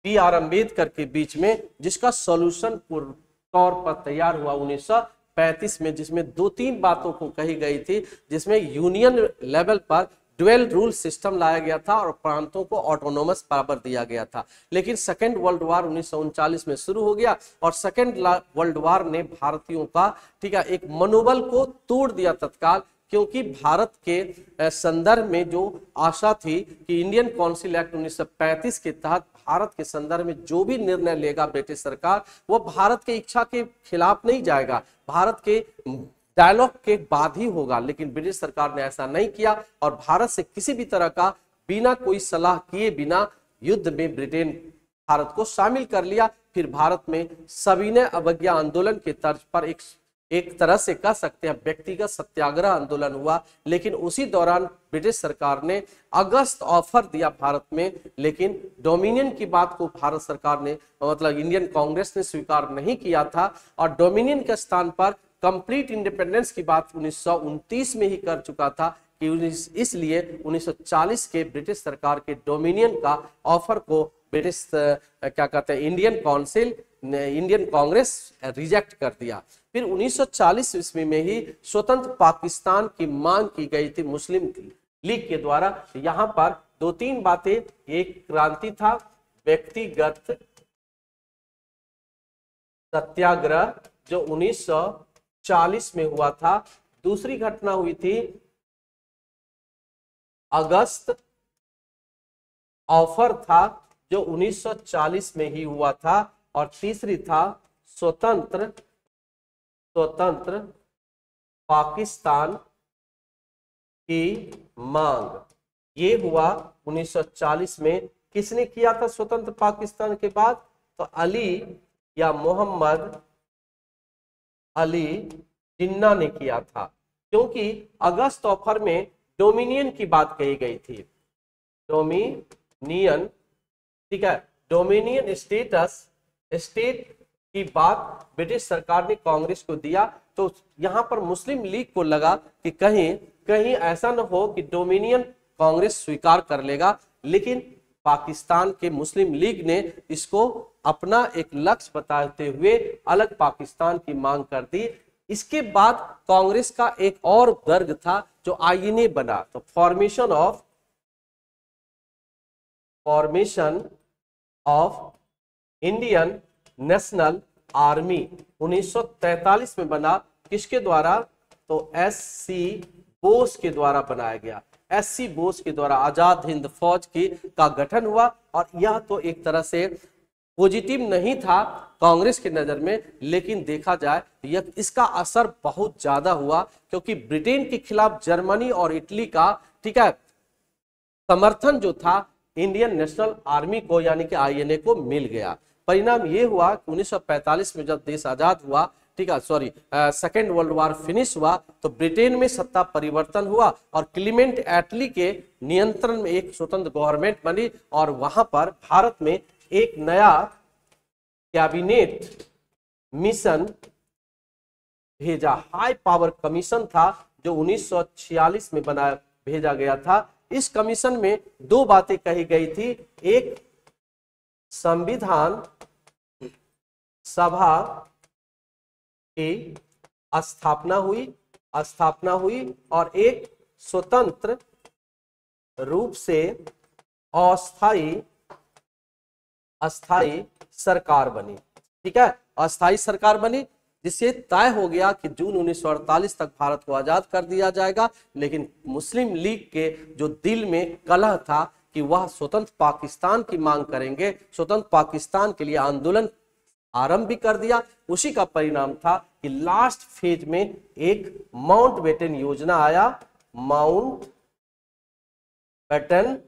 बी आर अंबेडकर के बीच में, जिसका सॉल्यूशन तौर पर तैयार हुआ 1935 में, जिसमें दो तीन बातों को कही गई थी, जिसमें यूनियन लेवल पर ड्वेल रूल सिस्टम लाया गया था और प्रांतों को ऑटोनोमस पावर दिया गया था। लेकिन सेकेंड वर्ल्ड वार उन्नीस में शुरू हो गया और सेकेंड वर्ल्ड वार ने भारतीयों का, ठीक है, एक मनोबल को तोड़ दिया तत्काल। क्योंकि भारत के संदर्भ में जो आशा थी कि इंडियन काउंसिल एक्ट 1935 के तहत भारत के संदर्भ में जो भी निर्णय लेगा ब्रिटिश सरकार, वो भारत के इच्छा के खिलाफ नहीं जाएगा। भारत के डायलॉग के बाद ही होगा, लेकिन ब्रिटिश सरकार ने ऐसा नहीं किया और भारत से किसी भी तरह का बिना कोई सलाह किए बिना युद्ध में ब्रिटेन भारत को शामिल कर लिया। फिर भारत में सविनय अवज्ञा आंदोलन के तर्ज पर एक एक तरह से कह सकते हैं, व्यक्तिगत सत्याग्रह आंदोलन हुआ, लेकिन उसी दौरान ब्रिटिश सरकार ने अगस्त ऑफ़र दिया भारत में, लेकिन डोमिनियन की बात को भारत सरकार ने मतलब इंडियन कांग्रेस ने स्वीकार नहीं किया था, और डोमिनियन के स्थान पर कंप्लीट इंडिपेंडेंस की बात उन्नीस सौ उनतीस में ही कर चुका था, कि इसलिए 1940 के ब्रिटिश सरकार के डोमिनियन का ऑफ़र को ब्रिटिश क्या कहते हैं, Indian council Indian congress reject कर दिया। फिर 1940 ईस्वी में ही स्वतंत्र पाकिस्तान की मांग की गई थी मुस्लिम लीग के द्वारा। यहाँ पर दो तीन बातें, एक क्रांति था, व्यक्तिगत सत्याग्रह जो 1940 में हुआ था। दूसरी घटना हुई थी अगस्त, ऑफ़र था जो 1940 में ही हुआ था। और तीसरी था स्वतंत्र स्वतंत्र पाकिस्तान की मांग। ये हुआ 1940 में। किसने किया था स्वतंत्र पाकिस्तान के बाद? तो अली या मोहम्मद अली जिन्ना ने किया था। क्योंकि अगस्त ऑफ़र में डोमिनियन की बात कही गई थी। डोमिनियन, ठीक है, डोमिनियन स्टेटस स्टेट की बात ब्रिटिश सरकार ने कांग्रेस को दिया तो यहाँ पर मुस्लिम लीग को लगा कि कहीं कहीं ऐसा न हो कि डोमिनियन कांग्रेस स्वीकार कर लेगा। लेकिन पाकिस्तान के मुस्लिम लीग ने इसको अपना एक लक्ष्य बताते हुए अलग पाकिस्तान की मांग कर दी। इसके बाद कांग्रेस का एक और वर्ग था जो आईने बना। तो formation of formation of Indian national army 1943 में बना, किसके द्वारा? तो एस सी बोस के द्वारा बनाया गया। एस सी बोस के द्वारा आज़ाद हिंद फौज की, का गठन हुआ और यह तो एक तरह से पॉजिटिव नहीं था कांग्रेस की नज़र में, लेकिन देखा जाए, यह इसका असर बहुत ज़्यादा हुआ, क्योंकि ब्रिटेन के खिलाफ जर्मनी और इटली का, ठीक है, समर्थन जो था इंडियन नेशनल आर्मी को, यानी कि आईएनए को मिल गया। परिणाम ये हुआ कि 1945 में जब देश आज़ाद हुआ, ठीक है sorry second world war finish हुआ तो ब्रिटेन में सत्ता परिवर्तन हुआ और क्लीमेंट एटली के नियंत्रण में एक स्वतंत्र गवर्नमेंट बनी और वहाँ पर भारत में एक नया कैबिनेट मिशन भेजा। हाई पावर कमीशन था जो 1946 में बनाया, भेजा गया था। इस कमीशन में दो बातें कही गई थी। एक संविधान सभा की स्थापना हुई स्थापना हुई और एक स्वतंत्र रूप से अस्थाई अस्थाई सरकार बनी। ठीक है? अस्थाई सरकार बनी, जिससे तय हो गया कि जून 1948 तक भारत को आज़ाद कर दिया जाएगा। लेकिन मुस्लिम लीग के जो दिल में कलह था कि वह स्वतंत्र पाकिस्तान की मांग करेंगे। स्वतंत्र पाकिस्तान के लिए आंदोलन आरंभ भी कर दिया। उसी का परिणाम था कि लास्ट फ़ेज़ में एक माउंट बेटन योजना आया। माउंट बेटन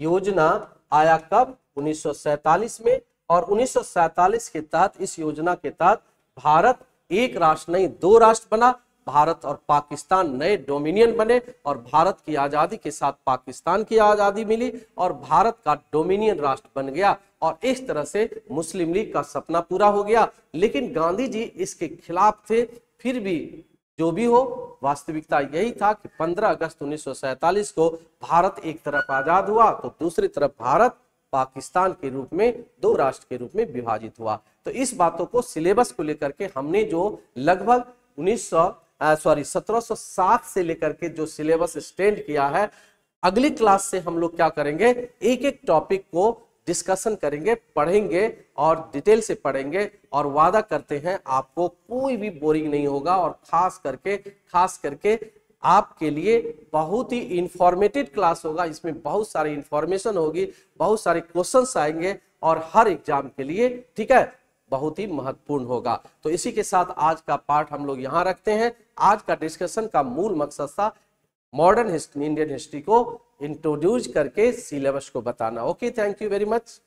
योजना आया कब? 1947 में और 1947 के तहत इस योजना के तहत भारत एक राष्ट्र नहीं, दो राष्ट्र बना। भारत और पाकिस्तान नए डोमिनियन बने और भारत की आज़ादी के साथ पाकिस्तान की आज़ादी मिली और भारत का डोमिनियन राष्ट्र बन गया और इस तरह से मुस्लिम लीग का सपना पूरा हो गया। लेकिन गांधी जी इसके खिलाफ थे, फिर भी जो भी हो, वास्तविकता यही था कि 15 अगस्त उन्नीस को भारत एक तरफ़ आज़ाद हुआ तो दूसरी तरफ़ भारत पाकिस्तान के रूप में, दो राष्ट्र के रूप में विभाजित हुआ। तो इस बातों को सिलेबस को लेकर के हमने जो लगभग 1900 सॉरी 1760 से लेकर के जो सिलेबस स्टैंड किया है, अगली क्लास से हम लोग क्या करेंगे? एक एक टॉपिक को डिस्कशन करेंगे, पढ़ेंगे और डिटेल से पढ़ेंगे और वादा करते हैं, आपको कोई भी बोरिंग नहीं होगा और खास करके खास करके आपके लिए बहुत ही इंफॉर्मेटिव क्लास होगा। इसमें बहुत सारी इंफॉर्मेशन होगी, बहुत सारे क्वेश्चंस आएँगे और हर एग्ज़ाम के लिए, ठीक है? बहुत ही महत्वपूर्ण होगा। तो इसी के साथ आज का पार्ट हम लोग यहाँ रखते हैं। आज का डिस्कशन का मूल मकसद था मॉडर्न हिस्ट्री इंडियन हिस्ट्री को इंट्रोड्यूस करके सिलेबस को बताना। Okay thank you very much